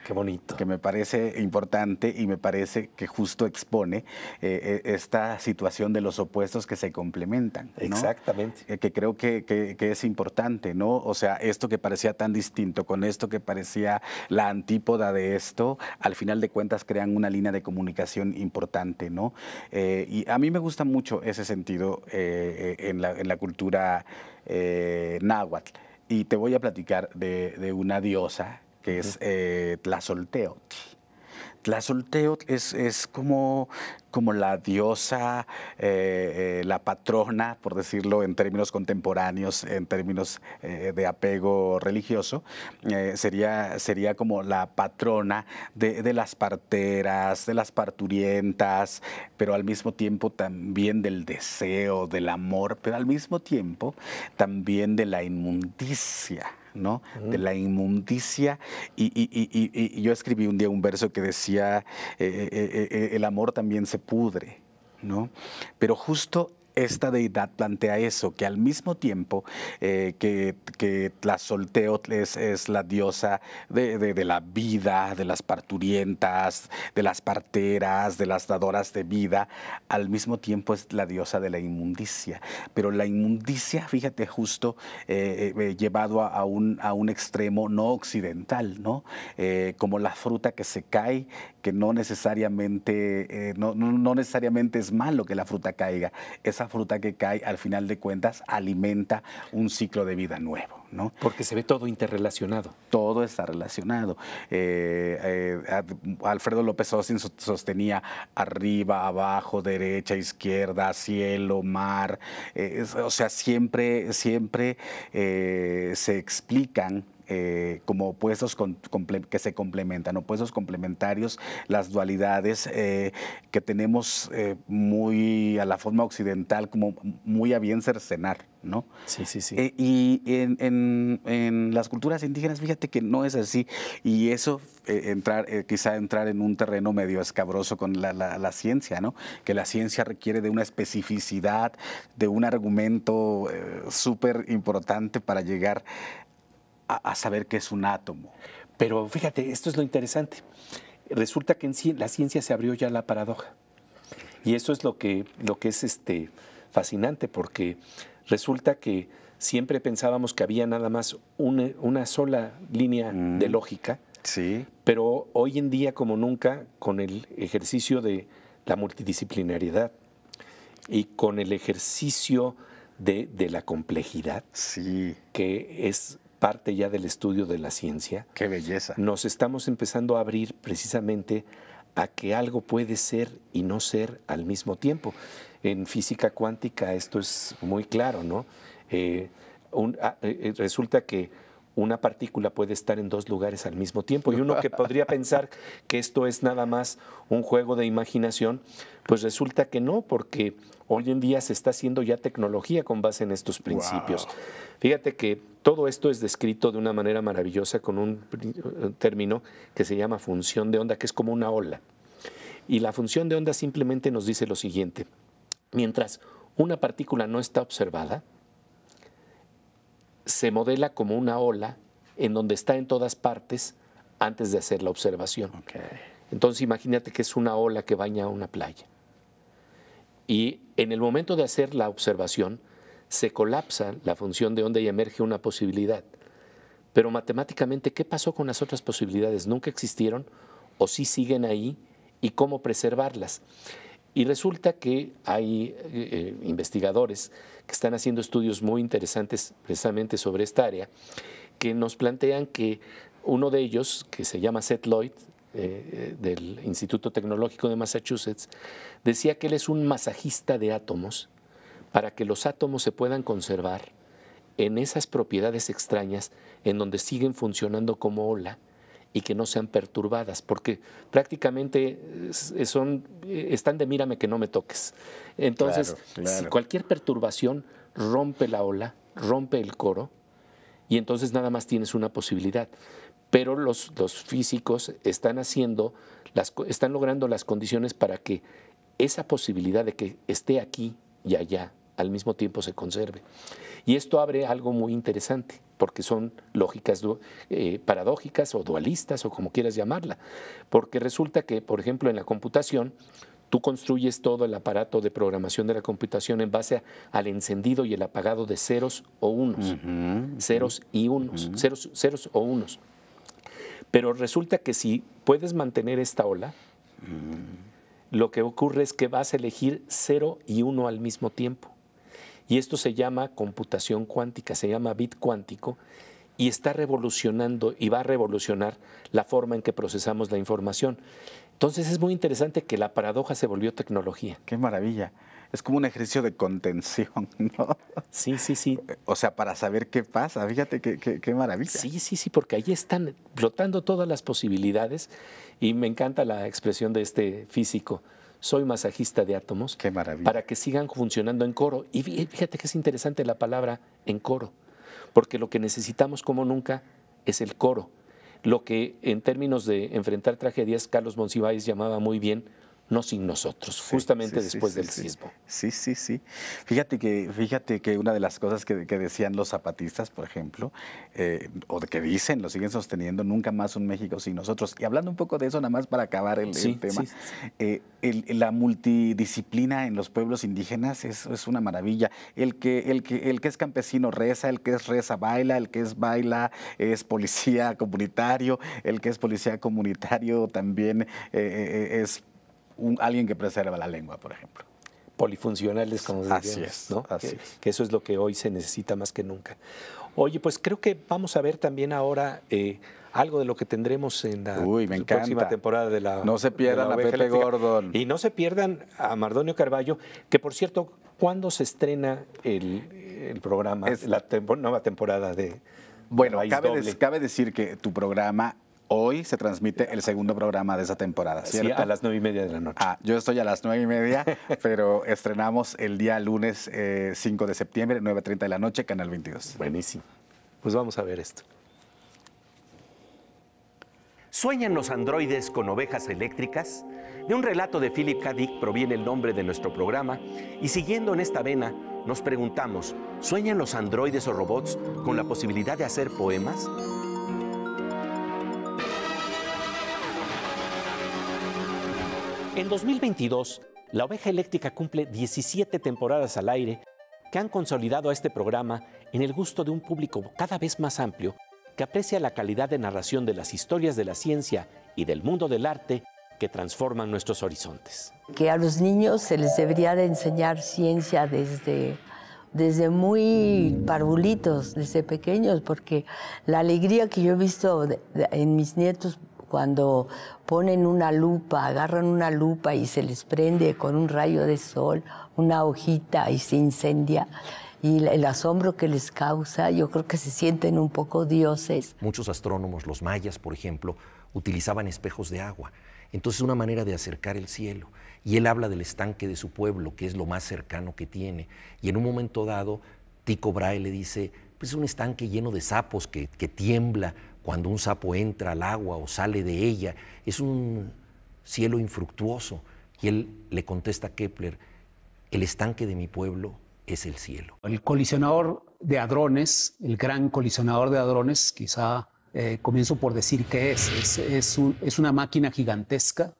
Qué bonito. que me parece importante y me parece que justo expone eh, eh, esta situación de los opuestos que se complementan. ¿no? Exactamente. Eh, que creo que, que- que es importante, ¿no? O sea, esto que parecía tan distinto con esto que parecía la antípoda de esto, al final de cuentas crean una línea de comunicación importante, ¿no? Eh, y a mí me gusta mucho ese sentido en, la, en la cultura náhuatl. Y te voy a platicar de, de una diosa que es eh, Tlazolteotl. Tlazolteotl es, es como, como la diosa, eh, eh, la patrona, por decirlo en términos contemporáneos, en términos eh, de apego religioso, sería, sería como la patrona de, de las parteras, de las parturientas, pero al mismo tiempo también del deseo, del amor, pero al mismo tiempo también de la inmundicia. ¿No? De la inmundicia. Y, y- y- y- yo escribí un día un verso que decía, eh, eh, eh, el amor también se pudre, ¿no? Pero justo esta deidad plantea eso, que al mismo tiempo eh, que, que Tlazolteotl es, la diosa de, la vida, de las parturientas, de las parteras, de las dadoras de vida, al mismo tiempo es la diosa de la inmundicia. Pero la inmundicia, fíjate, justo eh, eh, llevado a, un, a un extremo no occidental, ¿no? Como la fruta que se cae, que no necesariamente, eh, no, no- no necesariamente es malo que la fruta caiga. Esa fruta que cae, al final de cuentas, alimenta un ciclo de vida nuevo, ¿no? Porque se ve todo interrelacionado. todo está relacionado. Eh, eh, Alfredo López Austin sos- sostenía arriba, abajo, derecha, izquierda, cielo, mar. eh, es- o sea, siempre, siempre se explican. Eh, como opuestos con- que se complementan, opuestos complementarios, las dualidades eh, que tenemos eh, muy a la forma occidental, como muy a bien cercenar, ¿no? Sí, sí, sí. Eh, y en, en- en las culturas indígenas, fíjate que no es así. Y eso, eh, entrar, eh, quizá entrar en un terreno medio escabroso con la, la- la ciencia, ¿no? Que la ciencia requiere de una especificidad, de un argumento súper importante para llegar a, a saber qué es un átomo. Pero fíjate, esto es lo interesante. Resulta que en la ciencia se abrió ya la paradoja. Y eso es lo que, lo que es este, fascinante, porque resulta que siempre pensábamos que había nada más una, una sola línea Mm. de lógica, Sí. pero hoy en día, como nunca, con el ejercicio de la multidisciplinariedad y con el ejercicio de, de la complejidad, Sí. que es parte ya del estudio de la ciencia. Qué belleza. Nos estamos empezando a abrir precisamente a que algo puede ser y no ser al mismo tiempo. En física cuántica esto es muy claro, ¿no? Eh, ah, eh, eh, resulta que una partícula puede estar en dos lugares al mismo tiempo. Y uno que podría pensar que esto es nada más un juego de imaginación, pues resulta que no, porque hoy en día se está haciendo ya tecnología con base en estos principios. Fíjate que todo esto es descrito de una manera maravillosa con un término que se llama función de onda, que es como una ola. Y la función de onda simplemente nos dice lo siguiente. Mientras una partícula no está observada, se modela como una ola en donde está en todas partes antes de hacer la observación. Entonces imagínate que es una ola que baña una playa. Y en el momento de hacer la observación, se colapsa la función de onda y emerge una posibilidad. Pero matemáticamente, ¿qué pasó con las otras posibilidades? ¿Nunca existieron o sí siguen ahí? ¿Y cómo preservarlas? Y resulta que hay eh, eh, investigadores que están haciendo estudios muy interesantes precisamente sobre esta área, que nos plantean que uno de ellos, que se llama Seth Lloyd, eh, del Instituto Tecnológico de Massachusetts, decía que él es un masajista de átomos para que los átomos se puedan conservar en esas propiedades extrañas en donde siguen funcionando como ola y que no sean perturbadas, porque prácticamente son, están de mírame que no me toques. Entonces, si cualquier perturbación rompe la ola, rompe el coro, y entonces nada más tienes una posibilidad. Pero los, los físicos están haciendo, las, están logrando las condiciones para que esa posibilidad de que esté aquí y allá al mismo tiempo se conserve. Y esto abre algo muy interesante, porque son lógicas eh, paradójicas o dualistas o como quieras llamarla. Porque resulta que, por ejemplo, en la computación, tú construyes todo el aparato de programación de la computación en base al encendido y el apagado de ceros o unos. ceros y unos. ceros, ceros o unos. Pero resulta que si puedes mantener esta ola, lo que ocurre es que vas a elegir cero y uno al mismo tiempo. Y esto se llama computación cuántica, se llama bit cuántico y está revolucionando y va a revolucionar la forma en que procesamos la información. Entonces es muy interesante que la paradoja se volvió tecnología. Qué maravilla. Es como un ejercicio de contención, ¿no? Sí, sí, sí. O sea, para saber qué pasa, fíjate qué, qué, maravilla. Sí, sí, sí, porque ahí están flotando todas las posibilidades y me encanta la expresión de este físico soy masajista de átomos. Qué maravilla. Para que sigan funcionando en coro. Y fíjate que es interesante la palabra en coro, porque lo que necesitamos como nunca es el coro. Lo que en términos de enfrentar tragedias, Carlos Monsiváis llamaba muy bien no sin nosotros, justamente después del sismo. Sí, sí, sí. Fíjate que, fíjate que una de las cosas que, decían los zapatistas, por ejemplo, eh, o que dicen, lo siguen sosteniendo, nunca más un México sin nosotros. Y hablando un poco de eso, nada más para acabar el, tema, eh, la multidisciplina en los pueblos indígenas es, es, una maravilla. El que, el, que, el que es campesino reza, el que es reza baila, el que es baila es policía comunitario, el que es policía comunitario también eh, es alguien que preserva la lengua, por ejemplo. Polifuncionales, como diríamos, ¿no? que, eso es lo que hoy se necesita más que nunca. Oye, pues creo que vamos a ver también ahora eh, algo de lo que tendremos en la próxima temporada de la. No se pierdan a Pepe Gordon. Y no se pierdan a Mardonio Carballo, que por cierto, ¿cuándo se estrena el, programa, es, la nueva temporada de. Bueno, cabe, cabe decir que tu programa Hoy se transmite el segundo programa de esa temporada, ¿cierto? Sí, a las nueve y media de la noche. Ah, yo estoy a las nueve y media, pero estrenamos el día lunes 5 eh, de septiembre, 9.30 de la noche, Canal 22. Buenísimo. Pues vamos a ver esto. ¿Sueñan los androides con ovejas eléctricas? De un relato de Philip K. Dick proviene el nombre de nuestro programa y siguiendo en esta vena nos preguntamos, ¿sueñan los androides o robots con la posibilidad de hacer poemas? En 2022, la oveja eléctrica cumple 17 temporadas al aire que han consolidado a este programa en el gusto de un público cada vez más amplio que aprecia la calidad de narración de las historias de la ciencia y del mundo del arte que transforman nuestros horizontes. Que a los niños se les debería de enseñar ciencia desde, desde muy parvulitos, desde pequeños, porque la alegría que yo he visto en mis nietos cuando ponen una lupa, agarran una lupa y se les prende con un rayo de sol, una hojita y se incendia. Y el asombro que les causa, yo creo que se sienten un poco dioses. Muchos astrónomos, los mayas, por ejemplo, utilizaban espejos de agua. Entonces, una manera de acercar el cielo. Y él habla del estanque de su pueblo, que es lo más cercano que tiene. Y en un momento dado, Tico Brahe le dice, pues es un estanque lleno de sapos que, que tiembla cuando un sapo entra al agua o sale de ella. Es un cielo infructuoso. Y él le contesta a Kepler, el estanque de mi pueblo es el cielo. El colisionador de hadrones, el gran colisionador de hadrones, quizá eh, comienzo por decir qué es. Es, es, una máquina gigantesca,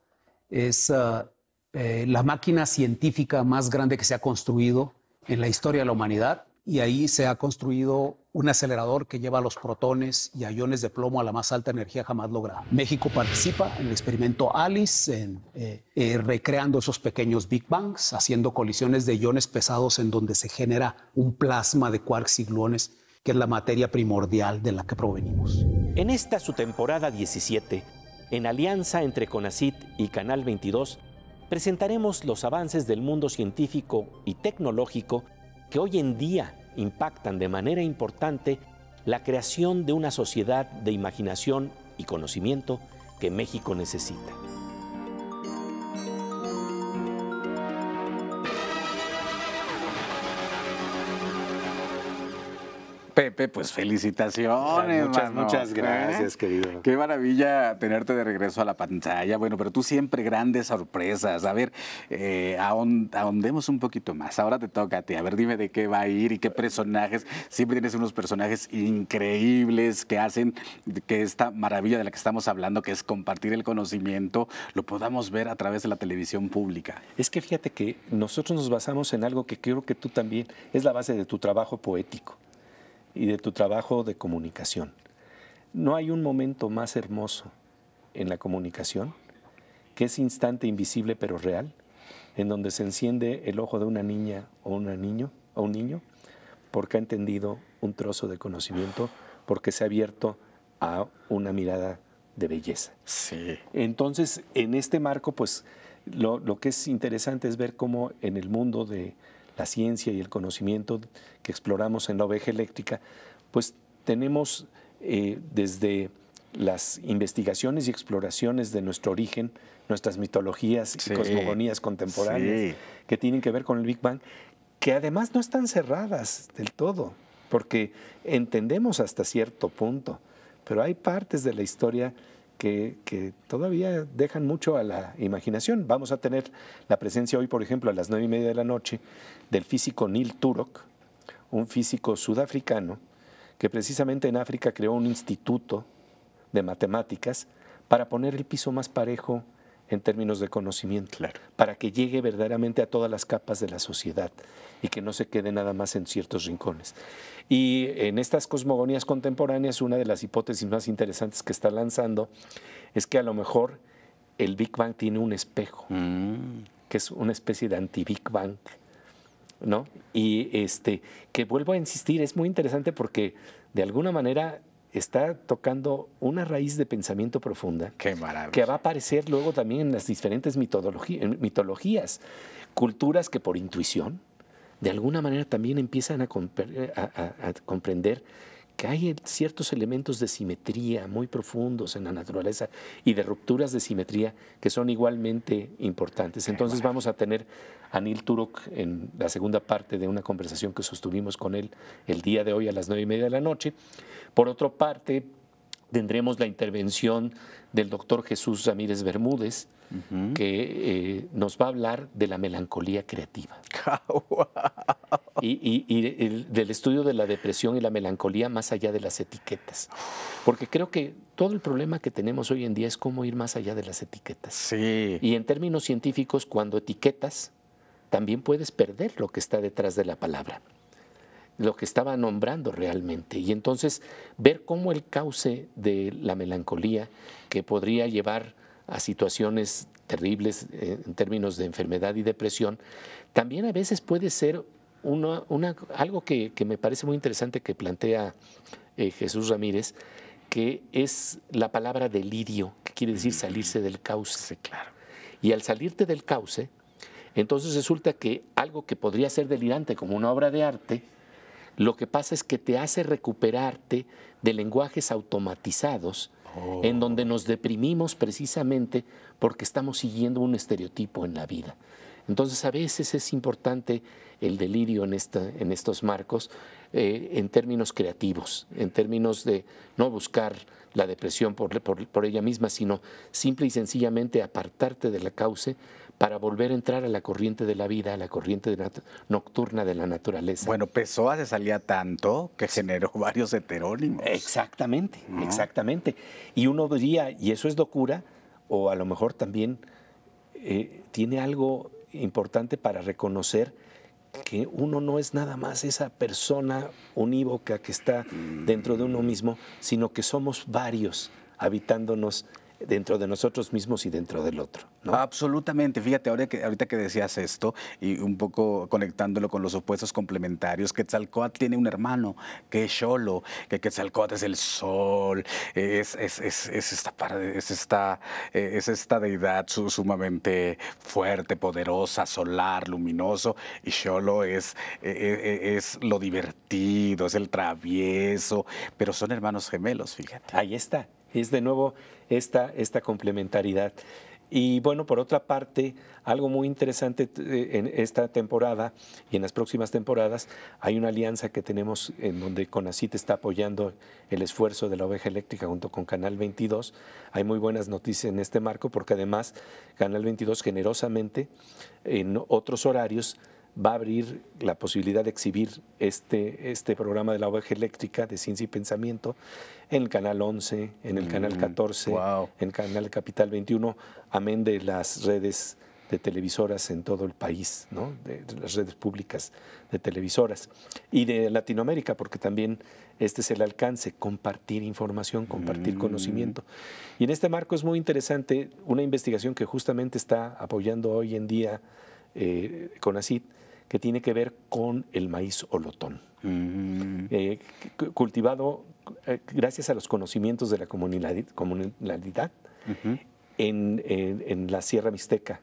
es uh, eh, la máquina científica más grande que se ha construido en la historia de la humanidad y ahí se ha construido un acelerador que lleva los protones y a iones de plomo a la más alta energía jamás lograda. México participa en el experimento ALICE, en, eh, eh, recreando esos pequeños Big Bangs, haciendo colisiones de iones pesados en donde se genera un plasma de quarks y gluones, que es la materia primordial de la que provenimos. En esta su temporada 17, en alianza entre CONACIT y Canal 22, presentaremos los avances del mundo científico y tecnológico que hoy en día impactan de manera importante la creación de una sociedad de imaginación y conocimiento que México necesita. Pepe, pues felicitaciones. Muchas, muchas gracias, ¿Eh? querido. Qué maravilla tenerte de regreso a la pantalla. Bueno, pero tú siempre grandes sorpresas. A ver, eh, ahondemos un poquito más. Ahora te toca a ti. A ver, dime de qué va a ir y qué personajes. Siempre tienes unos personajes increíbles que hacen que esta maravilla de la que estamos hablando, que es compartir el conocimiento, lo podamos ver a través de la televisión pública. Es que fíjate que nosotros nos basamos en algo que creo que tú también es la base de tu trabajo poético y de tu trabajo de comunicación. No hay un momento más hermoso en la comunicación que ese instante invisible pero real, en donde se enciende el ojo de una niña o, una niño, o un niño porque ha entendido un trozo de conocimiento, porque se ha abierto a una mirada de belleza. Sí. Entonces, en este marco, pues lo, lo que es interesante es ver cómo en el mundo de, la ciencia y el conocimiento que exploramos en la oveja eléctrica, pues tenemos eh, desde las investigaciones y exploraciones de nuestro origen, nuestras mitologías y cosmogonías contemporáneas que tienen que ver con el Big Bang, que además no están cerradas del todo, porque entendemos hasta cierto punto, pero hay partes de la historia que, todavía dejan mucho a la imaginación. Vamos a tener la presencia hoy, por ejemplo, a las nueve y media de la noche, del físico Neil Turok, un físico sudafricano que precisamente en África creó un instituto de matemáticas para poner el piso más parejo en términos de conocimiento, para que llegue verdaderamente a todas las capas de la sociedad y que no se quede nada más en ciertos rincones. Y en estas cosmogonías contemporáneas, una de las hipótesis más interesantes que está lanzando es que a lo mejor el Big Bang tiene un espejo, mm. que es una especie de anti-Big Bang. ¿No? Y este, que vuelvo a insistir, es muy interesante porque de alguna manera está tocando una raíz de pensamiento profunda que va a aparecer luego también en las diferentes mitologías, culturas que por intuición de alguna manera también empiezan a, comprender que hay ciertos elementos de simetría muy profundos en la naturaleza y de rupturas de simetría que son igualmente importantes. Entonces vamos a tener a Neil Turok en la segunda parte de una conversación que sostuvimos con él el día de hoy a las nueve y media de la noche. Por otra parte, tendremos la intervención del doctor Jesús Ramírez Bermúdez, que eh, nos va a hablar de la melancolía creativa. y, del estudio de la depresión y la melancolía más allá de las etiquetas. Porque creo que todo el problema que tenemos hoy en día es cómo ir más allá de las etiquetas. Sí. Y en términos científicos, cuando etiquetas, también puedes perder lo que está detrás de la palabra lo que estaba nombrando realmente. Y entonces ver cómo el cauce de la melancolía, que podría llevar a situaciones terribles eh, en términos de enfermedad y depresión, también a veces puede ser una, una- algo que, que me parece muy interesante que plantea eh, Jesús Ramírez, que es la palabra delirio, que quiere decir salirse del cauce. claro. Y al salirte del cauce, entonces resulta que algo que podría ser delirante como una obra de arte, lo que pasa es que te hace recuperarte de lenguajes automatizados en donde nos deprimimos precisamente porque estamos siguiendo un estereotipo en la vida. Entonces a veces es importante el delirio en, esta, en estos marcos eh, en términos creativos, en términos de no buscar la depresión por, por- por ella misma, sino simple y sencillamente apartarte de la cauce para volver a entrar a la corriente de la vida, a la corriente de nat- nocturna de la naturaleza. Bueno, Pessoa se salía tanto que generó varios heterónimos. Exactamente, exactamente. Y uno diría, y eso es locura, o a lo mejor también eh, tiene algo importante para reconocer que uno no es nada más esa persona unívoca que está dentro de uno mismo, sino que somos varios habitándonos dentro de nosotros mismos y dentro del otro. ¿no? Absolutamente. Fíjate, ahora que, ahorita que decías esto y un poco conectándolo con los opuestos complementarios, Quetzalcóatl tiene un hermano que es Xolo, que Quetzalcóatl es el sol, es, es, es, es esta, es, esta, eh, es esta deidad su- sumamente fuerte, poderosa, solar, luminoso, y Xolo es, eh, eh, es lo divertido, es el travieso, pero son hermanos gemelos, fíjate. Ahí está, es de nuevo esta, esta complementariedad. Y bueno, por otra parte, algo muy interesante eh, en esta temporada y en las próximas temporadas, hay una alianza que tenemos en donde CONACIT está apoyando el esfuerzo de la oveja eléctrica junto con Canal 22. Hay muy buenas noticias en este marco porque además Canal 22 generosamente en otros horarios va a abrir la posibilidad de exhibir este, este programa de la oveja eléctrica de ciencia y pensamiento en el canal 11, en el canal 14, wow. en el canal Capital 21, amén de las redes de televisoras en todo el país, ¿no? de, de las redes públicas de televisoras y de Latinoamérica, porque también este es el alcance, compartir información, compartir conocimiento. Y en este marco es muy interesante una investigación que justamente está apoyando hoy en día eh, CONACYT, que tiene que ver con el maíz olotón. Eh, cu- cultivado eh, gracias a los conocimientos de la comunidad, comunidad en, en- en la Sierra Mixteca,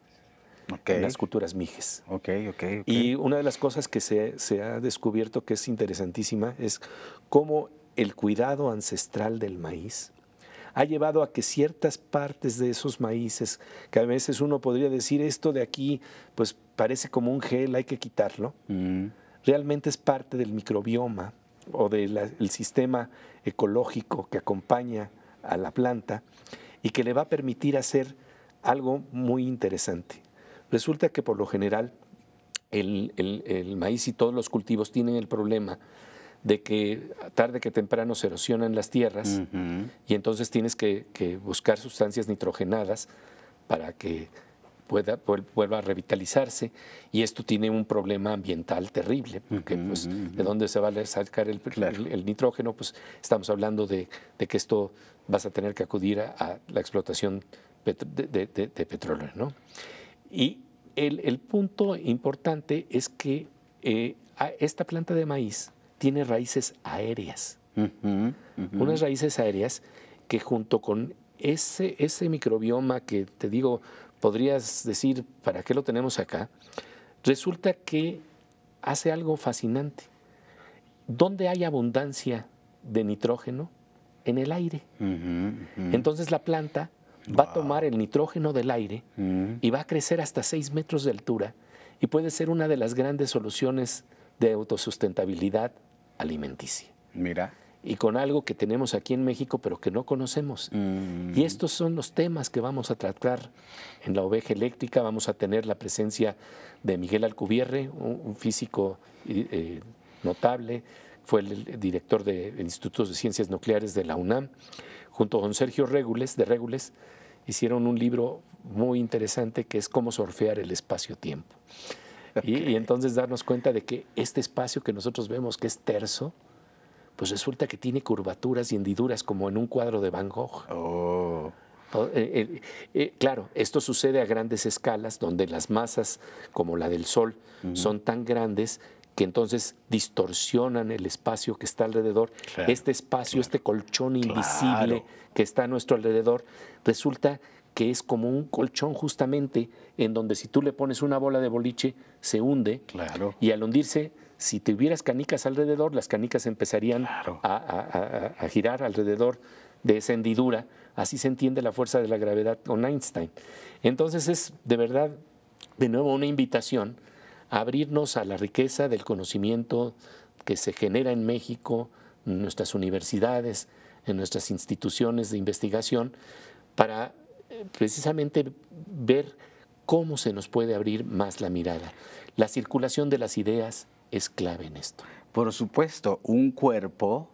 en las culturas mijes. ok, ok. ok. Y una de las cosas que se, se ha descubierto que es interesantísima es cómo el cuidado ancestral del maíz ha llevado a que ciertas partes de esos maíces, que a veces uno podría decir esto de aquí, pues parece como un gel, hay que quitarlo, Mm. realmente es parte del microbioma o del sistema ecológico que acompaña a la planta y que le va a permitir hacer algo muy interesante. Resulta que por lo general el, el- el maíz y todos los cultivos tienen el problema de que tarde que temprano se erosionan las tierras y entonces tienes que, que buscar sustancias nitrogenadas para que pueda, vuel- vuelva a revitalizarse y esto tiene un problema ambiental terrible porque pues de dónde se va a sacar el, el- el nitrógeno pues estamos hablando de, de que esto vas a tener que acudir a, a la explotación de, de- de- de petróleo ¿no? y el, el punto importante es que eh, esta planta de maíz tiene raíces aéreas unas raíces aéreas que junto con ese, ese microbioma que te digo, podrías decir, ¿para qué lo tenemos acá? Resulta que hace algo fascinante. ¿Dónde hay abundancia de nitrógeno? En el aire. Entonces la planta va a tomar el nitrógeno del aire y va a crecer hasta 6 metros de altura y puede ser una de las grandes soluciones de autosustentabilidad alimenticia Mira. y con algo que tenemos aquí en México pero que no conocemos. Y estos son los temas que vamos a tratar en la oveja eléctrica. Vamos a tener la presencia de Miguel Alcubierre, un, físico eh, notable, fue el, director del Instituto de Ciencias Nucleares de la UNAM, junto con Sergio Regules, de Regules, hicieron un libro muy interesante que es Cómo surfear el espacio-tiempo. Y, y entonces darnos cuenta de que este espacio que nosotros vemos que es terso, pues resulta que tiene curvaturas y hendiduras como en un cuadro de Van Gogh. Oh. Oh, eh, eh, eh, claro, esto sucede a grandes escalas, donde las masas, como la del Sol, son tan grandes que entonces distorsionan el espacio que está alrededor. este espacio, este colchón invisible que está a nuestro alrededor, resulta que es como un colchón justamente en donde si tú le pones una bola de boliche se hunde claro. y al hundirse, si tuvieras canicas alrededor, las canicas empezarían a, girar alrededor de esa hendidura. Así se entiende la fuerza de la gravedad con Einstein. Entonces es de verdad, de nuevo, una invitación a abrirnos a la riqueza del conocimiento que se genera en México, en nuestras universidades, en nuestras instituciones de investigación, para precisamente ver cómo se nos puede abrir más la mirada. La circulación de las ideas es clave en esto. Por supuesto, un cuerpo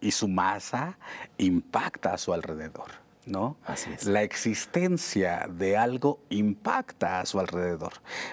y su masa impacta a su alrededor. ¿No? Así es. La existencia de algo impacta a su alrededor.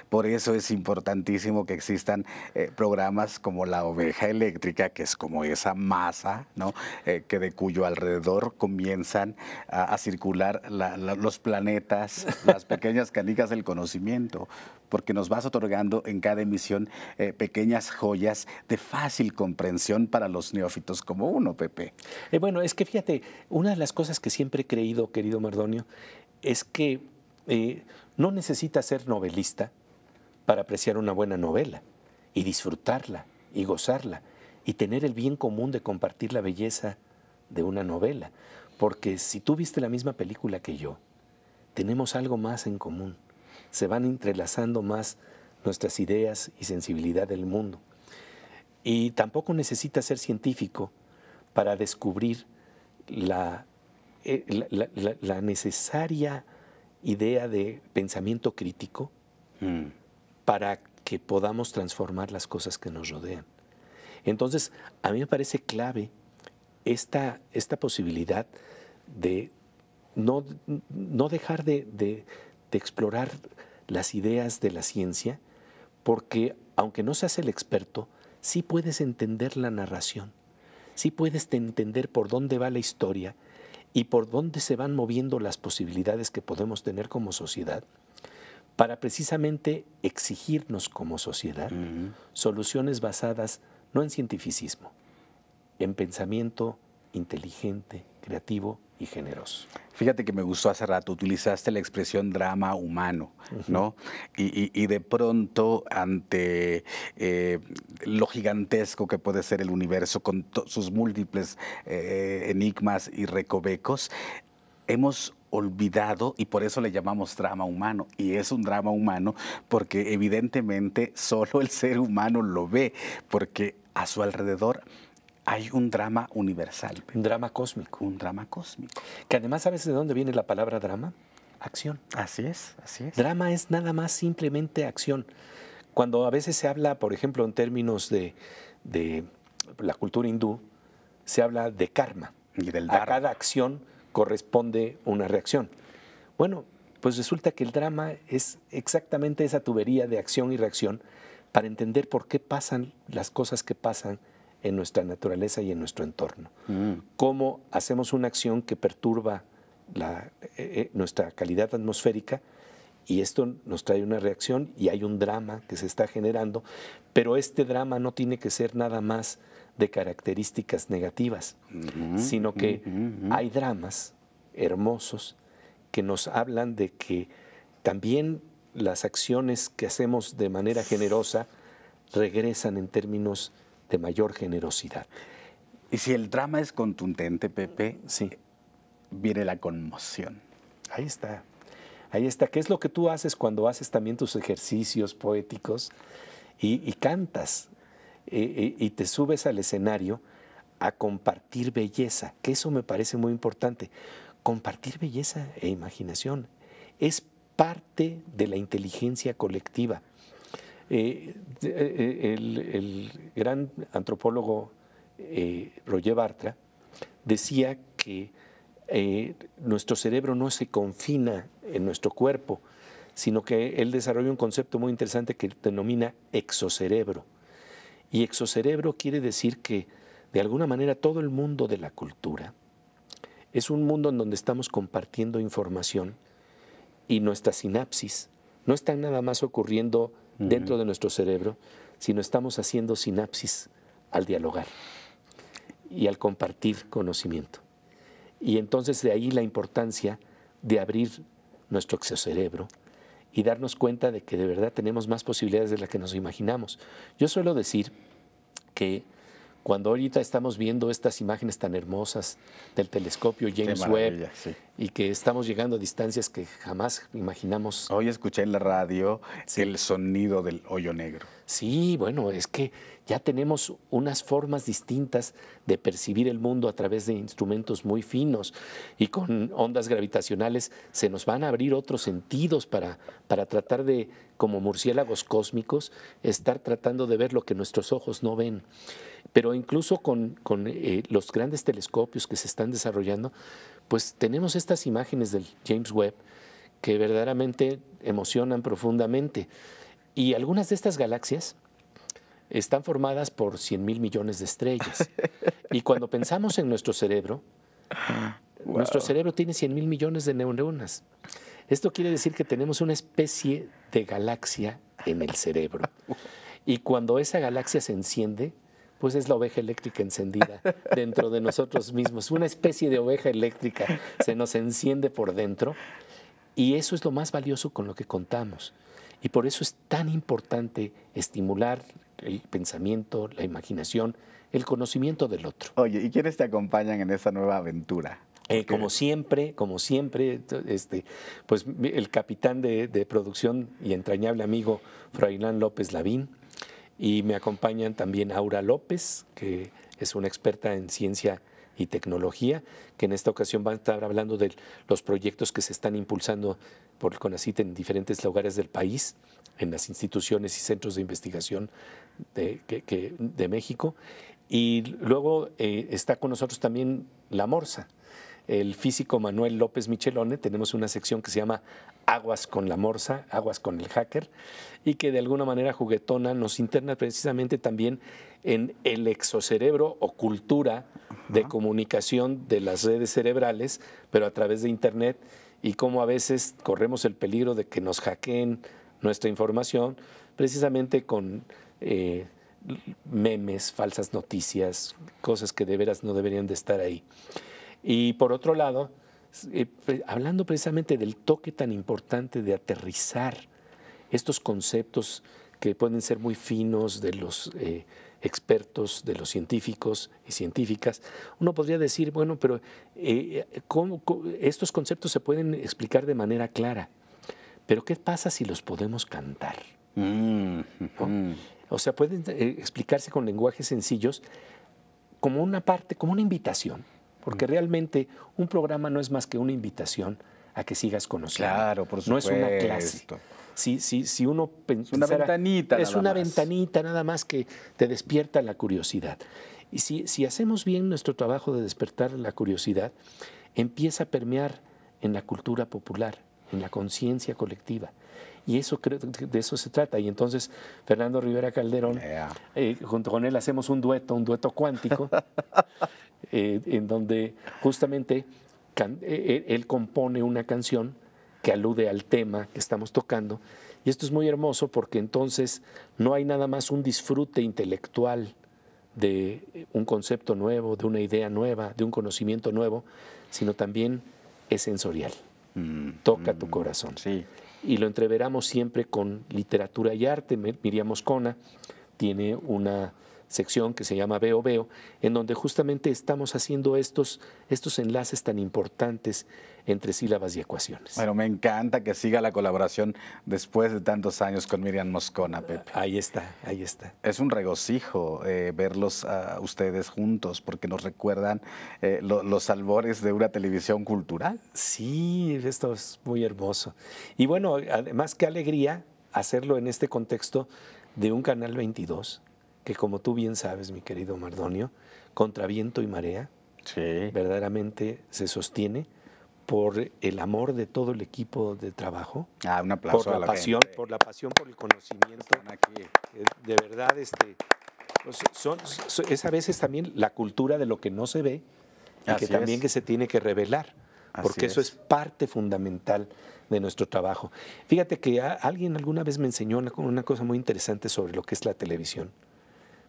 Por eso es importantísimo que existan eh, programas como la oveja eléctrica, que es como esa masa, ¿no? Eh, que de cuyo alrededor comienzan a, circular los planetas, las pequeñas canicas del conocimiento porque nos vas otorgando en cada emisión eh, pequeñas joyas de fácil comprensión para los neófitos como uno, Pepe. Eh, bueno, es que fíjate, una de las cosas que siempre he creído, querido Mardonio, es que eh, no necesitas ser novelista para apreciar una buena novela y disfrutarla y gozarla y tener el bien común de compartir la belleza de una novela. Porque si tú viste la misma película que yo, tenemos algo más en común se van entrelazando más nuestras ideas y sensibilidad del mundo. Y tampoco necesita ser científico para descubrir la, eh, la, necesaria idea de pensamiento crítico mm. para que podamos transformar las cosas que nos rodean. Entonces, a mí me parece clave esta, esta posibilidad de no, no dejar de, de explorar las ideas de la ciencia, porque aunque no seas el experto, sí puedes entender la narración, sí puedes entender por dónde va la historia y por dónde se van moviendo las posibilidades que podemos tener como sociedad, para precisamente exigirnos como sociedad soluciones basadas no en cientificismo, en pensamiento inteligente, creativo y generoso. Fíjate que me gustó hace rato, utilizaste la expresión drama humano, ¿no? Y, de pronto, ante eh, lo gigantesco que puede ser el universo con sus múltiples eh, enigmas y recovecos, hemos olvidado y por eso le llamamos drama humano. Y es un drama humano porque evidentemente solo el ser humano lo ve, porque a su alrededor hay un drama universal. Un drama cósmico. Un drama cósmico. Que además, ¿sabes de dónde viene la palabra drama? Acción. Así es, así es. Drama es nada más simplemente acción. Cuando a veces se habla, por ejemplo, en términos de, la cultura hindú, se habla de karma. Y del a cada acción corresponde una reacción. Bueno, pues resulta que el drama es exactamente esa tubería de acción y reacción para entender por qué pasan las cosas que pasan en nuestra naturaleza y en nuestro entorno. Mm. Cómo hacemos una acción que perturba la, eh, eh, nuestra calidad atmosférica y esto nos trae una reacción y hay un drama que se está generando, pero este drama no tiene que ser nada más de características negativas, mm-hmm. sino que mm-hmm. hay dramas hermosos que nos hablan de que también las acciones que hacemos de manera generosa regresan en términos de mayor generosidad. Y si el drama es contundente, Pepe, sí. viene la conmoción. Ahí está. Ahí está. ¿Qué es lo que tú haces cuando haces también tus ejercicios poéticos y, cantas eh, y te subes al escenario a compartir belleza? Que eso me parece muy importante. Compartir belleza e imaginación es parte de la inteligencia colectiva. Eh, eh, el, gran antropólogo eh, Roger Bartra decía que nuestro cerebro no se confina en nuestro cuerpo, sino que él desarrolla un concepto muy interesante que denomina exocerebro. Y exocerebro quiere decir que de alguna manera todo el mundo de la cultura es un mundo en donde estamos compartiendo información y nuestra sinapsis no están nada más ocurriendo dentro de nuestro cerebro, sino estamos haciendo sinapsis al dialogar y al compartir conocimiento. Y entonces de ahí la importancia de abrir nuestro exocerebro y darnos cuenta de que de verdad tenemos más posibilidades de las que nos imaginamos. Yo suelo decir que cuando ahorita estamos viendo estas imágenes tan hermosas del telescopio James Webb y que estamos llegando a distancias que jamás imaginamos. Hoy escuché en la radio el sonido del hoyo negro. Sí, bueno, es que ya tenemos unas formas distintas de percibir el mundo a través de instrumentos muy finos y con ondas gravitacionales se nos van a abrir otros sentidos para, para tratar de, como murciélagos cósmicos, estar tratando de ver lo que nuestros ojos no ven. Pero incluso con, eh, los grandes telescopios que se están desarrollando, pues tenemos estas imágenes del James Webb que verdaderamente emocionan profundamente. Y algunas de estas galaxias están formadas por 100 mil millones de estrellas. y cuando pensamos en nuestro cerebro, nuestro cerebro tiene 100 mil millones de neuronas. Esto quiere decir que tenemos una especie de galaxia en el cerebro. Y cuando esa galaxia se enciende, pues es la oveja eléctrica encendida dentro de nosotros mismos. Una especie de oveja eléctrica se nos enciende por dentro y eso es lo más valioso con lo que contamos. Y por eso es tan importante estimular el pensamiento, la imaginación, el conocimiento del otro. Oye, ¿y quiénes te acompañan en esa nueva aventura? Eh, como siempre, como siempre, este, pues el capitán de, de producción y entrañable amigo Froilán López Lavín, y me acompañan también Aura López, que es una experta en ciencia y tecnología, que en esta ocasión va a estar hablando de los proyectos que se están impulsando por el CONACIT en diferentes lugares del país, en las instituciones y centros de investigación de, México. Y luego eh, está con nosotros también la Morsa, el físico Manuel López Michelone. Tenemos una sección que se llama Aguas con la Morsa, Aguas con el Hacker, y que de alguna manera juguetona nos interna precisamente también en el exocerebro o cultura de comunicación de las redes cerebrales, pero a través de Internet, y cómo a veces corremos el peligro de que nos hackeen nuestra información, precisamente con eh, memes, falsas noticias, cosas que de veras no deberían de estar ahí. Y por otro lado, eh, hablando precisamente del toque tan importante de aterrizar estos conceptos que pueden ser muy finos de los eh, expertos, de los científicos y científicas, uno podría decir, bueno, pero eh, estos conceptos se pueden explicar de manera clara, pero ¿qué pasa si los podemos cantar? Mm, o sea, pueden explicarse con lenguajes sencillos como una parte, como una invitación porque realmente un programa no es más que una invitación a que sigas conociendo. Claro, por supuesto. No es una clase. Si, si, si uno es una ventanita. Es una ventanita nada más que te despierta la curiosidad. Y si, si hacemos bien nuestro trabajo de despertar la curiosidad, empieza a permear en la cultura popular, en la conciencia colectiva. Y eso creo de eso se trata. Y entonces Fernando Rivera Calderón, eh, junto con él hacemos un dueto, un dueto cuántico, Eh, en donde justamente eh, eh, él compone una canción que alude al tema que estamos tocando. Y esto es muy hermoso porque entonces no hay nada más un disfrute intelectual de un concepto nuevo, de una idea nueva, de un conocimiento nuevo, sino también es sensorial. Mm, Toca tu mm, corazón. Sí. Y lo entreveramos siempre con literatura y arte. Miriam Moscona tiene una sección que se llama Veo Veo, en donde justamente estamos haciendo estos, estos enlaces tan importantes entre sílabas y ecuaciones. Bueno, me encanta que siga la colaboración después de tantos años con Miriam Moscona, Pepe. Ahí está, ahí está. Es un regocijo eh, verlos a ustedes juntos porque nos recuerdan eh, los albores de una televisión cultural. Sí, esto es muy hermoso. Y bueno, además qué alegría hacerlo en este contexto de un canal 22 que como tú bien sabes, mi querido Mardonio, contra viento y marea, verdaderamente se sostiene por el amor de todo el equipo de trabajo. Ah, un aplauso por la, pasión, por la pasión por el conocimiento. Aquí. De verdad, este, pues, son, es a veces también la cultura de lo que no se ve y que también que se tiene que revelar. porque eso es. parte fundamental de nuestro trabajo. Fíjate que alguien alguna vez me enseñó una, una cosa muy interesante sobre lo que es la televisión.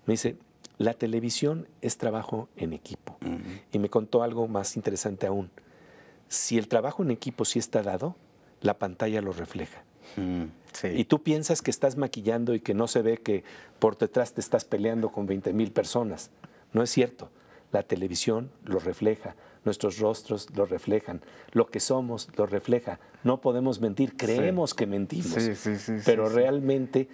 Me dice, la televisión es trabajo en equipo. Y me contó algo más interesante aún. Si el trabajo en equipo sí está dado, la pantalla lo refleja. Mm, y tú piensas que estás maquillando y que no se ve que por detrás te estás peleando con 20 mil personas. No es cierto. La televisión lo refleja, nuestros rostros lo reflejan, lo que somos lo refleja. No podemos mentir, creemos que mentimos, pero realmente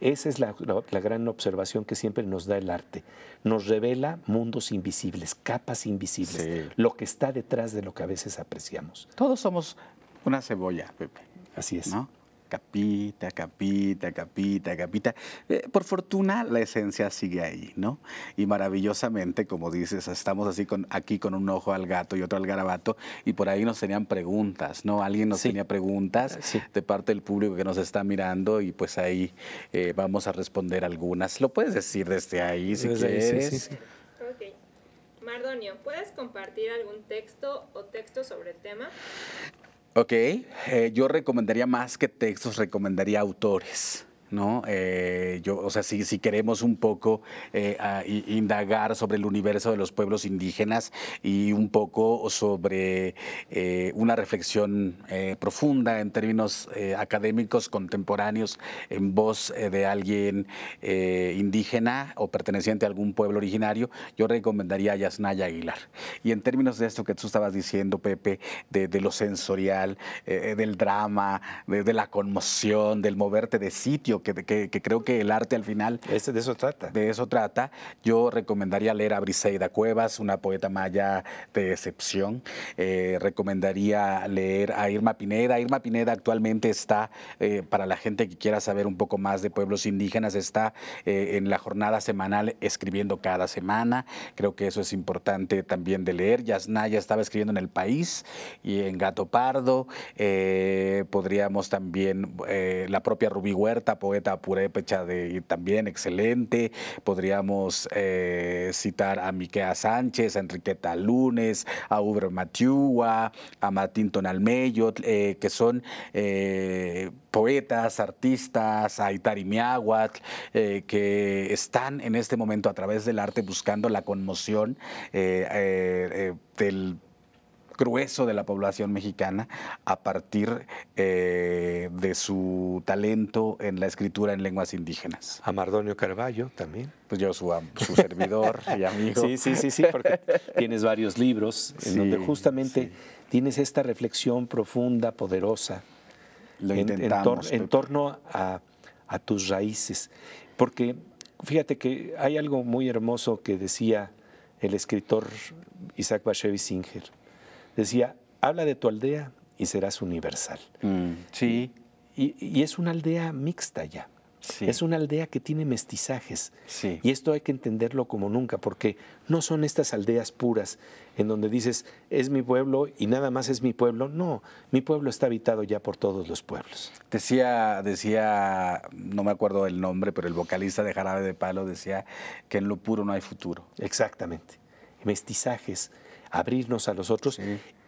esa es la, gran observación que siempre nos da el arte. Nos revela mundos invisibles, capas invisibles, lo que está detrás de lo que a veces apreciamos. Todos somos una cebolla, Pepe. Así es. ¿no? Capita, capita, capita, capita. Eh, por fortuna la esencia sigue ahí, ¿no? Y maravillosamente, como dices, estamos así con, aquí con un ojo al gato y otro al garabato y por ahí nos tenían preguntas, ¿no? Alguien nos tenía preguntas de parte del público que nos está mirando y pues ahí eh, vamos a responder algunas. Lo puedes decir desde ahí si quieres. Ok. Mardonio, ¿puedes compartir algún texto o texto sobre el tema? Ok, eh, yo recomendaría más que textos, recomendaría autores. ¿No? Eh, yo, o sea, si, si queremos un poco eh, indagar sobre el universo de los pueblos indígenas y un poco sobre eh, una reflexión profunda en términos académicos contemporáneos en voz de alguien indígena o perteneciente a algún pueblo originario, yo recomendaría a Yasnaya Aguilar. Y en términos de esto que tú estabas diciendo, Pepe, de, lo sensorial, del drama, de la conmoción, del moverte de sitio, que, creo que el arte al final... de eso trata. De eso trata. Yo recomendaría leer a Briseida Cuevas, una poeta maya de excepción. Eh, recomendaría leer a Irma Pineda. Irma Pineda actualmente está, eh, para la gente que quiera saber un poco más de pueblos indígenas, está eh, en la jornada semanal escribiendo cada semana. Creo que eso es importante también de leer. Yasnaya estaba escribiendo en El País y en Gato Pardo. podríamos también, la propia Rubí Huerta, poeta purépecha de, también excelente. Podríamos eh, citar a Miquea Sánchez, a Enriqueta Lunes, a Uber Matiúa, a Martín Tonalmeyo, eh, que son eh, poetas, artistas, a Itari Miahuatl, que están en este momento a través del arte buscando la conmoción del grueso de la población mexicana a partir eh, de su talento en la escritura en lenguas indígenas. A Mardonio Carballo también. Pues yo su, su servidor y amigo. Sí, sí, sí, sí, porque tienes varios libros en donde justamente tienes esta reflexión profunda, poderosa, en, torno a, a tus raíces. Porque fíjate que hay algo muy hermoso que decía el escritor Isaac Bashevis Singer decía, habla de tu aldea y serás universal. Mm, sí. Y, es una aldea mixta ya. Es una aldea que tiene mestizajes. Sí. Y esto hay que entenderlo como nunca, porque no son estas aldeas puras en donde dices, es mi pueblo y nada más es mi pueblo. No, mi pueblo está habitado ya por todos los pueblos. Decía, decía, no me acuerdo el nombre, pero el vocalista de Jarabe de Palo decía que en lo puro no hay futuro. Exactamente. Mestizajes abrirnos a los otros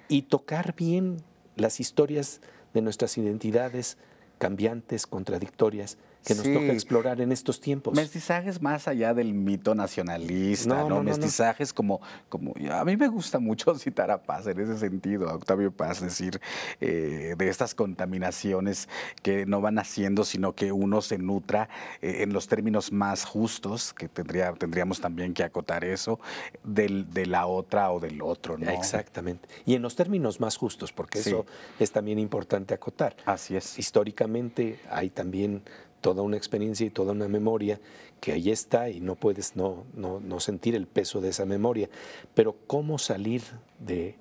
y tocar bien las historias de nuestras identidades cambiantes, contradictorias, que nos toca explorar en estos tiempos. Mestizajes más allá del mito nacionalista, ¿no? Mestizajes como, como, a mí me gusta mucho citar a Paz en ese sentido, a Octavio Paz, decir, eh, de estas contaminaciones que no van haciendo, sino que uno se nutra eh, en los términos más justos, que tendría, tendríamos también que acotar eso, del, de la otra o del otro, ¿no? Exactamente. Y en los términos más justos, porque eso es también importante acotar. Así es. Históricamente hay también toda una experiencia y toda una memoria que ahí está y no puedes no, no, sentir el peso de esa memoria. Pero cómo salir de,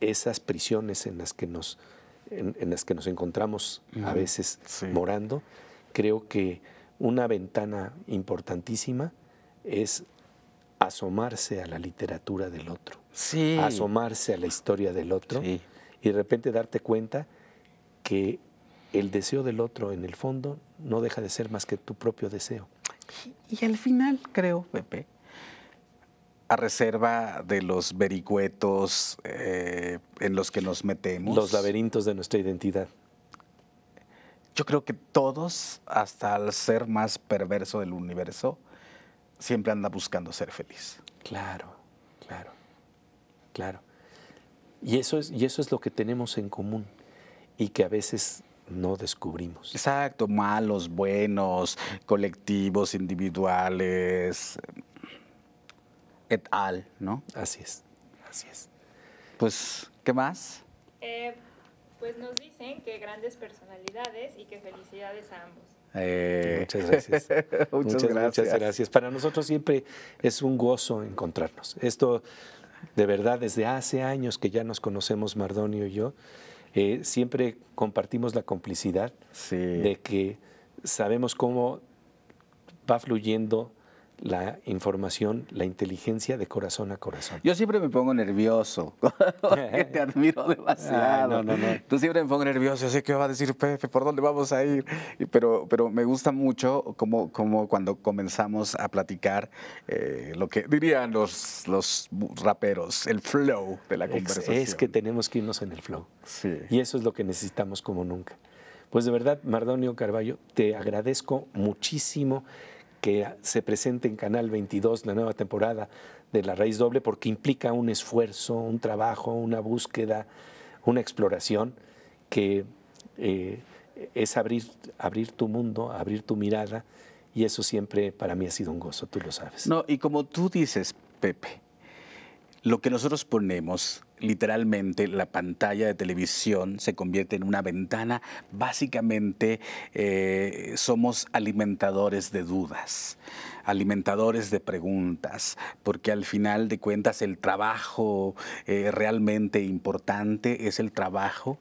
esas prisiones en las que nos, en, las que nos encontramos a veces morando, creo que una ventana importantísima es asomarse a la literatura del otro, asomarse a la historia del otro y de repente darte cuenta que el deseo del otro en el fondo no deja de ser más que tu propio deseo. Y, al final creo, Pepe, a reserva de los vericuetos eh, en los que nos metemos. Los laberintos de nuestra identidad. Yo creo que todos, hasta el ser más perverso del universo, siempre anda buscando ser feliz. Claro, claro, claro. Y eso es, y eso es lo que tenemos en común y que a veces no descubrimos. Exacto, malos, buenos, colectivos, individuales, et al, ¿no? Así es, así es. Pues, ¿qué más? Eh, pues nos dicen que grandes personalidades y que felicidades a ambos. Eh, Muchas gracias. muchas, muchas, gracias. muchas gracias. Para nosotros siempre es un gozo encontrarnos. Esto, de verdad, desde hace años que ya nos conocemos Mardonio y yo, eh, siempre compartimos la complicidad Sí. de que sabemos cómo va fluyendo la información, la inteligencia de corazón a corazón. Yo siempre me pongo nervioso, porque te admiro demasiado. Ay, no, no, no. Tú siempre me pongo nervioso, sé qué va a decir Pepe, por dónde vamos a ir. Pero, pero me gusta mucho como, como cuando comenzamos a platicar eh, lo que dirían los, los raperos, el flow de la Es, conversación. es que tenemos que irnos en el flow. Sí. Y eso es lo que necesitamos como nunca. Pues de verdad, Mardonio Carballo, te agradezco muchísimo que se presente en Canal 22 la nueva temporada de La Raíz Doble porque implica un esfuerzo, un trabajo, una búsqueda, una exploración que eh, es abrir, abrir tu mundo, abrir tu mirada y eso siempre para mí ha sido un gozo, tú lo sabes. No, y como tú dices, Pepe, lo que nosotros ponemos, literalmente la pantalla de televisión se convierte en una ventana, básicamente eh, somos alimentadores de dudas, alimentadores de preguntas, porque al final de cuentas el trabajo eh, realmente importante es el trabajo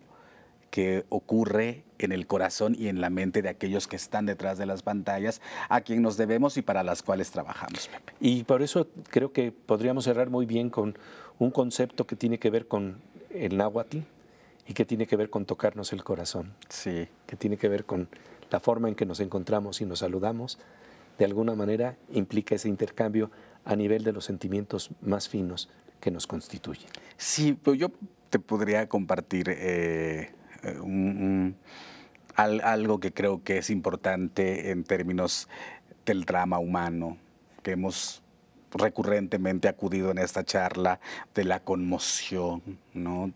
que ocurre en el corazón y en la mente de aquellos que están detrás de las pantallas, a quien nos debemos y para las cuales trabajamos. Y por eso creo que podríamos cerrar muy bien con un concepto que tiene que ver con el náhuatl y que tiene que ver con tocarnos el corazón, Sí. que tiene que ver con la forma en que nos encontramos y nos saludamos. De alguna manera implica ese intercambio a nivel de los sentimientos más finos que nos constituyen. Sí, pero yo te podría compartir eh, un- un- al- algo que creo que es importante en términos del drama humano, que hemos recurrentemente acudido en esta charla de la conmoción, ¿no?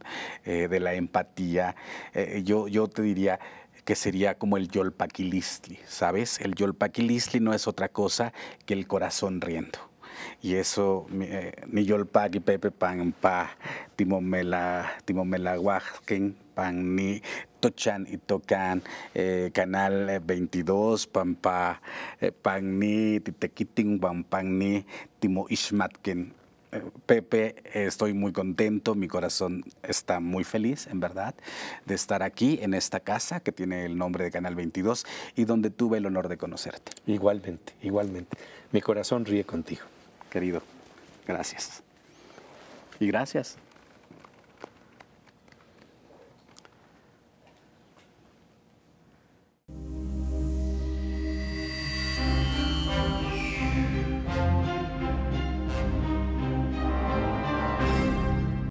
Eh, de la empatía. Eh, yo, yo te diría que sería como el yolpaquilistli, ¿sabes? El yolpaquilistli no es otra cosa que el corazón riendo. Y eso, mi, eh, ni yolpaqui pepe pan pa, timomela, timomela huajquen, pan ni tochan y tocan, eh, canal eh, 22, pan pa, eh, pan ni titequitin, pan pan ni timo ishmatken. Eh, Pepe, eh, estoy muy contento, mi corazón está muy feliz, en verdad, de estar aquí en esta casa que tiene el nombre de Canal 22 y donde tuve el honor de conocerte, Igualmente, igualmente. Mi corazón ríe contigo. querido. Gracias. Y gracias.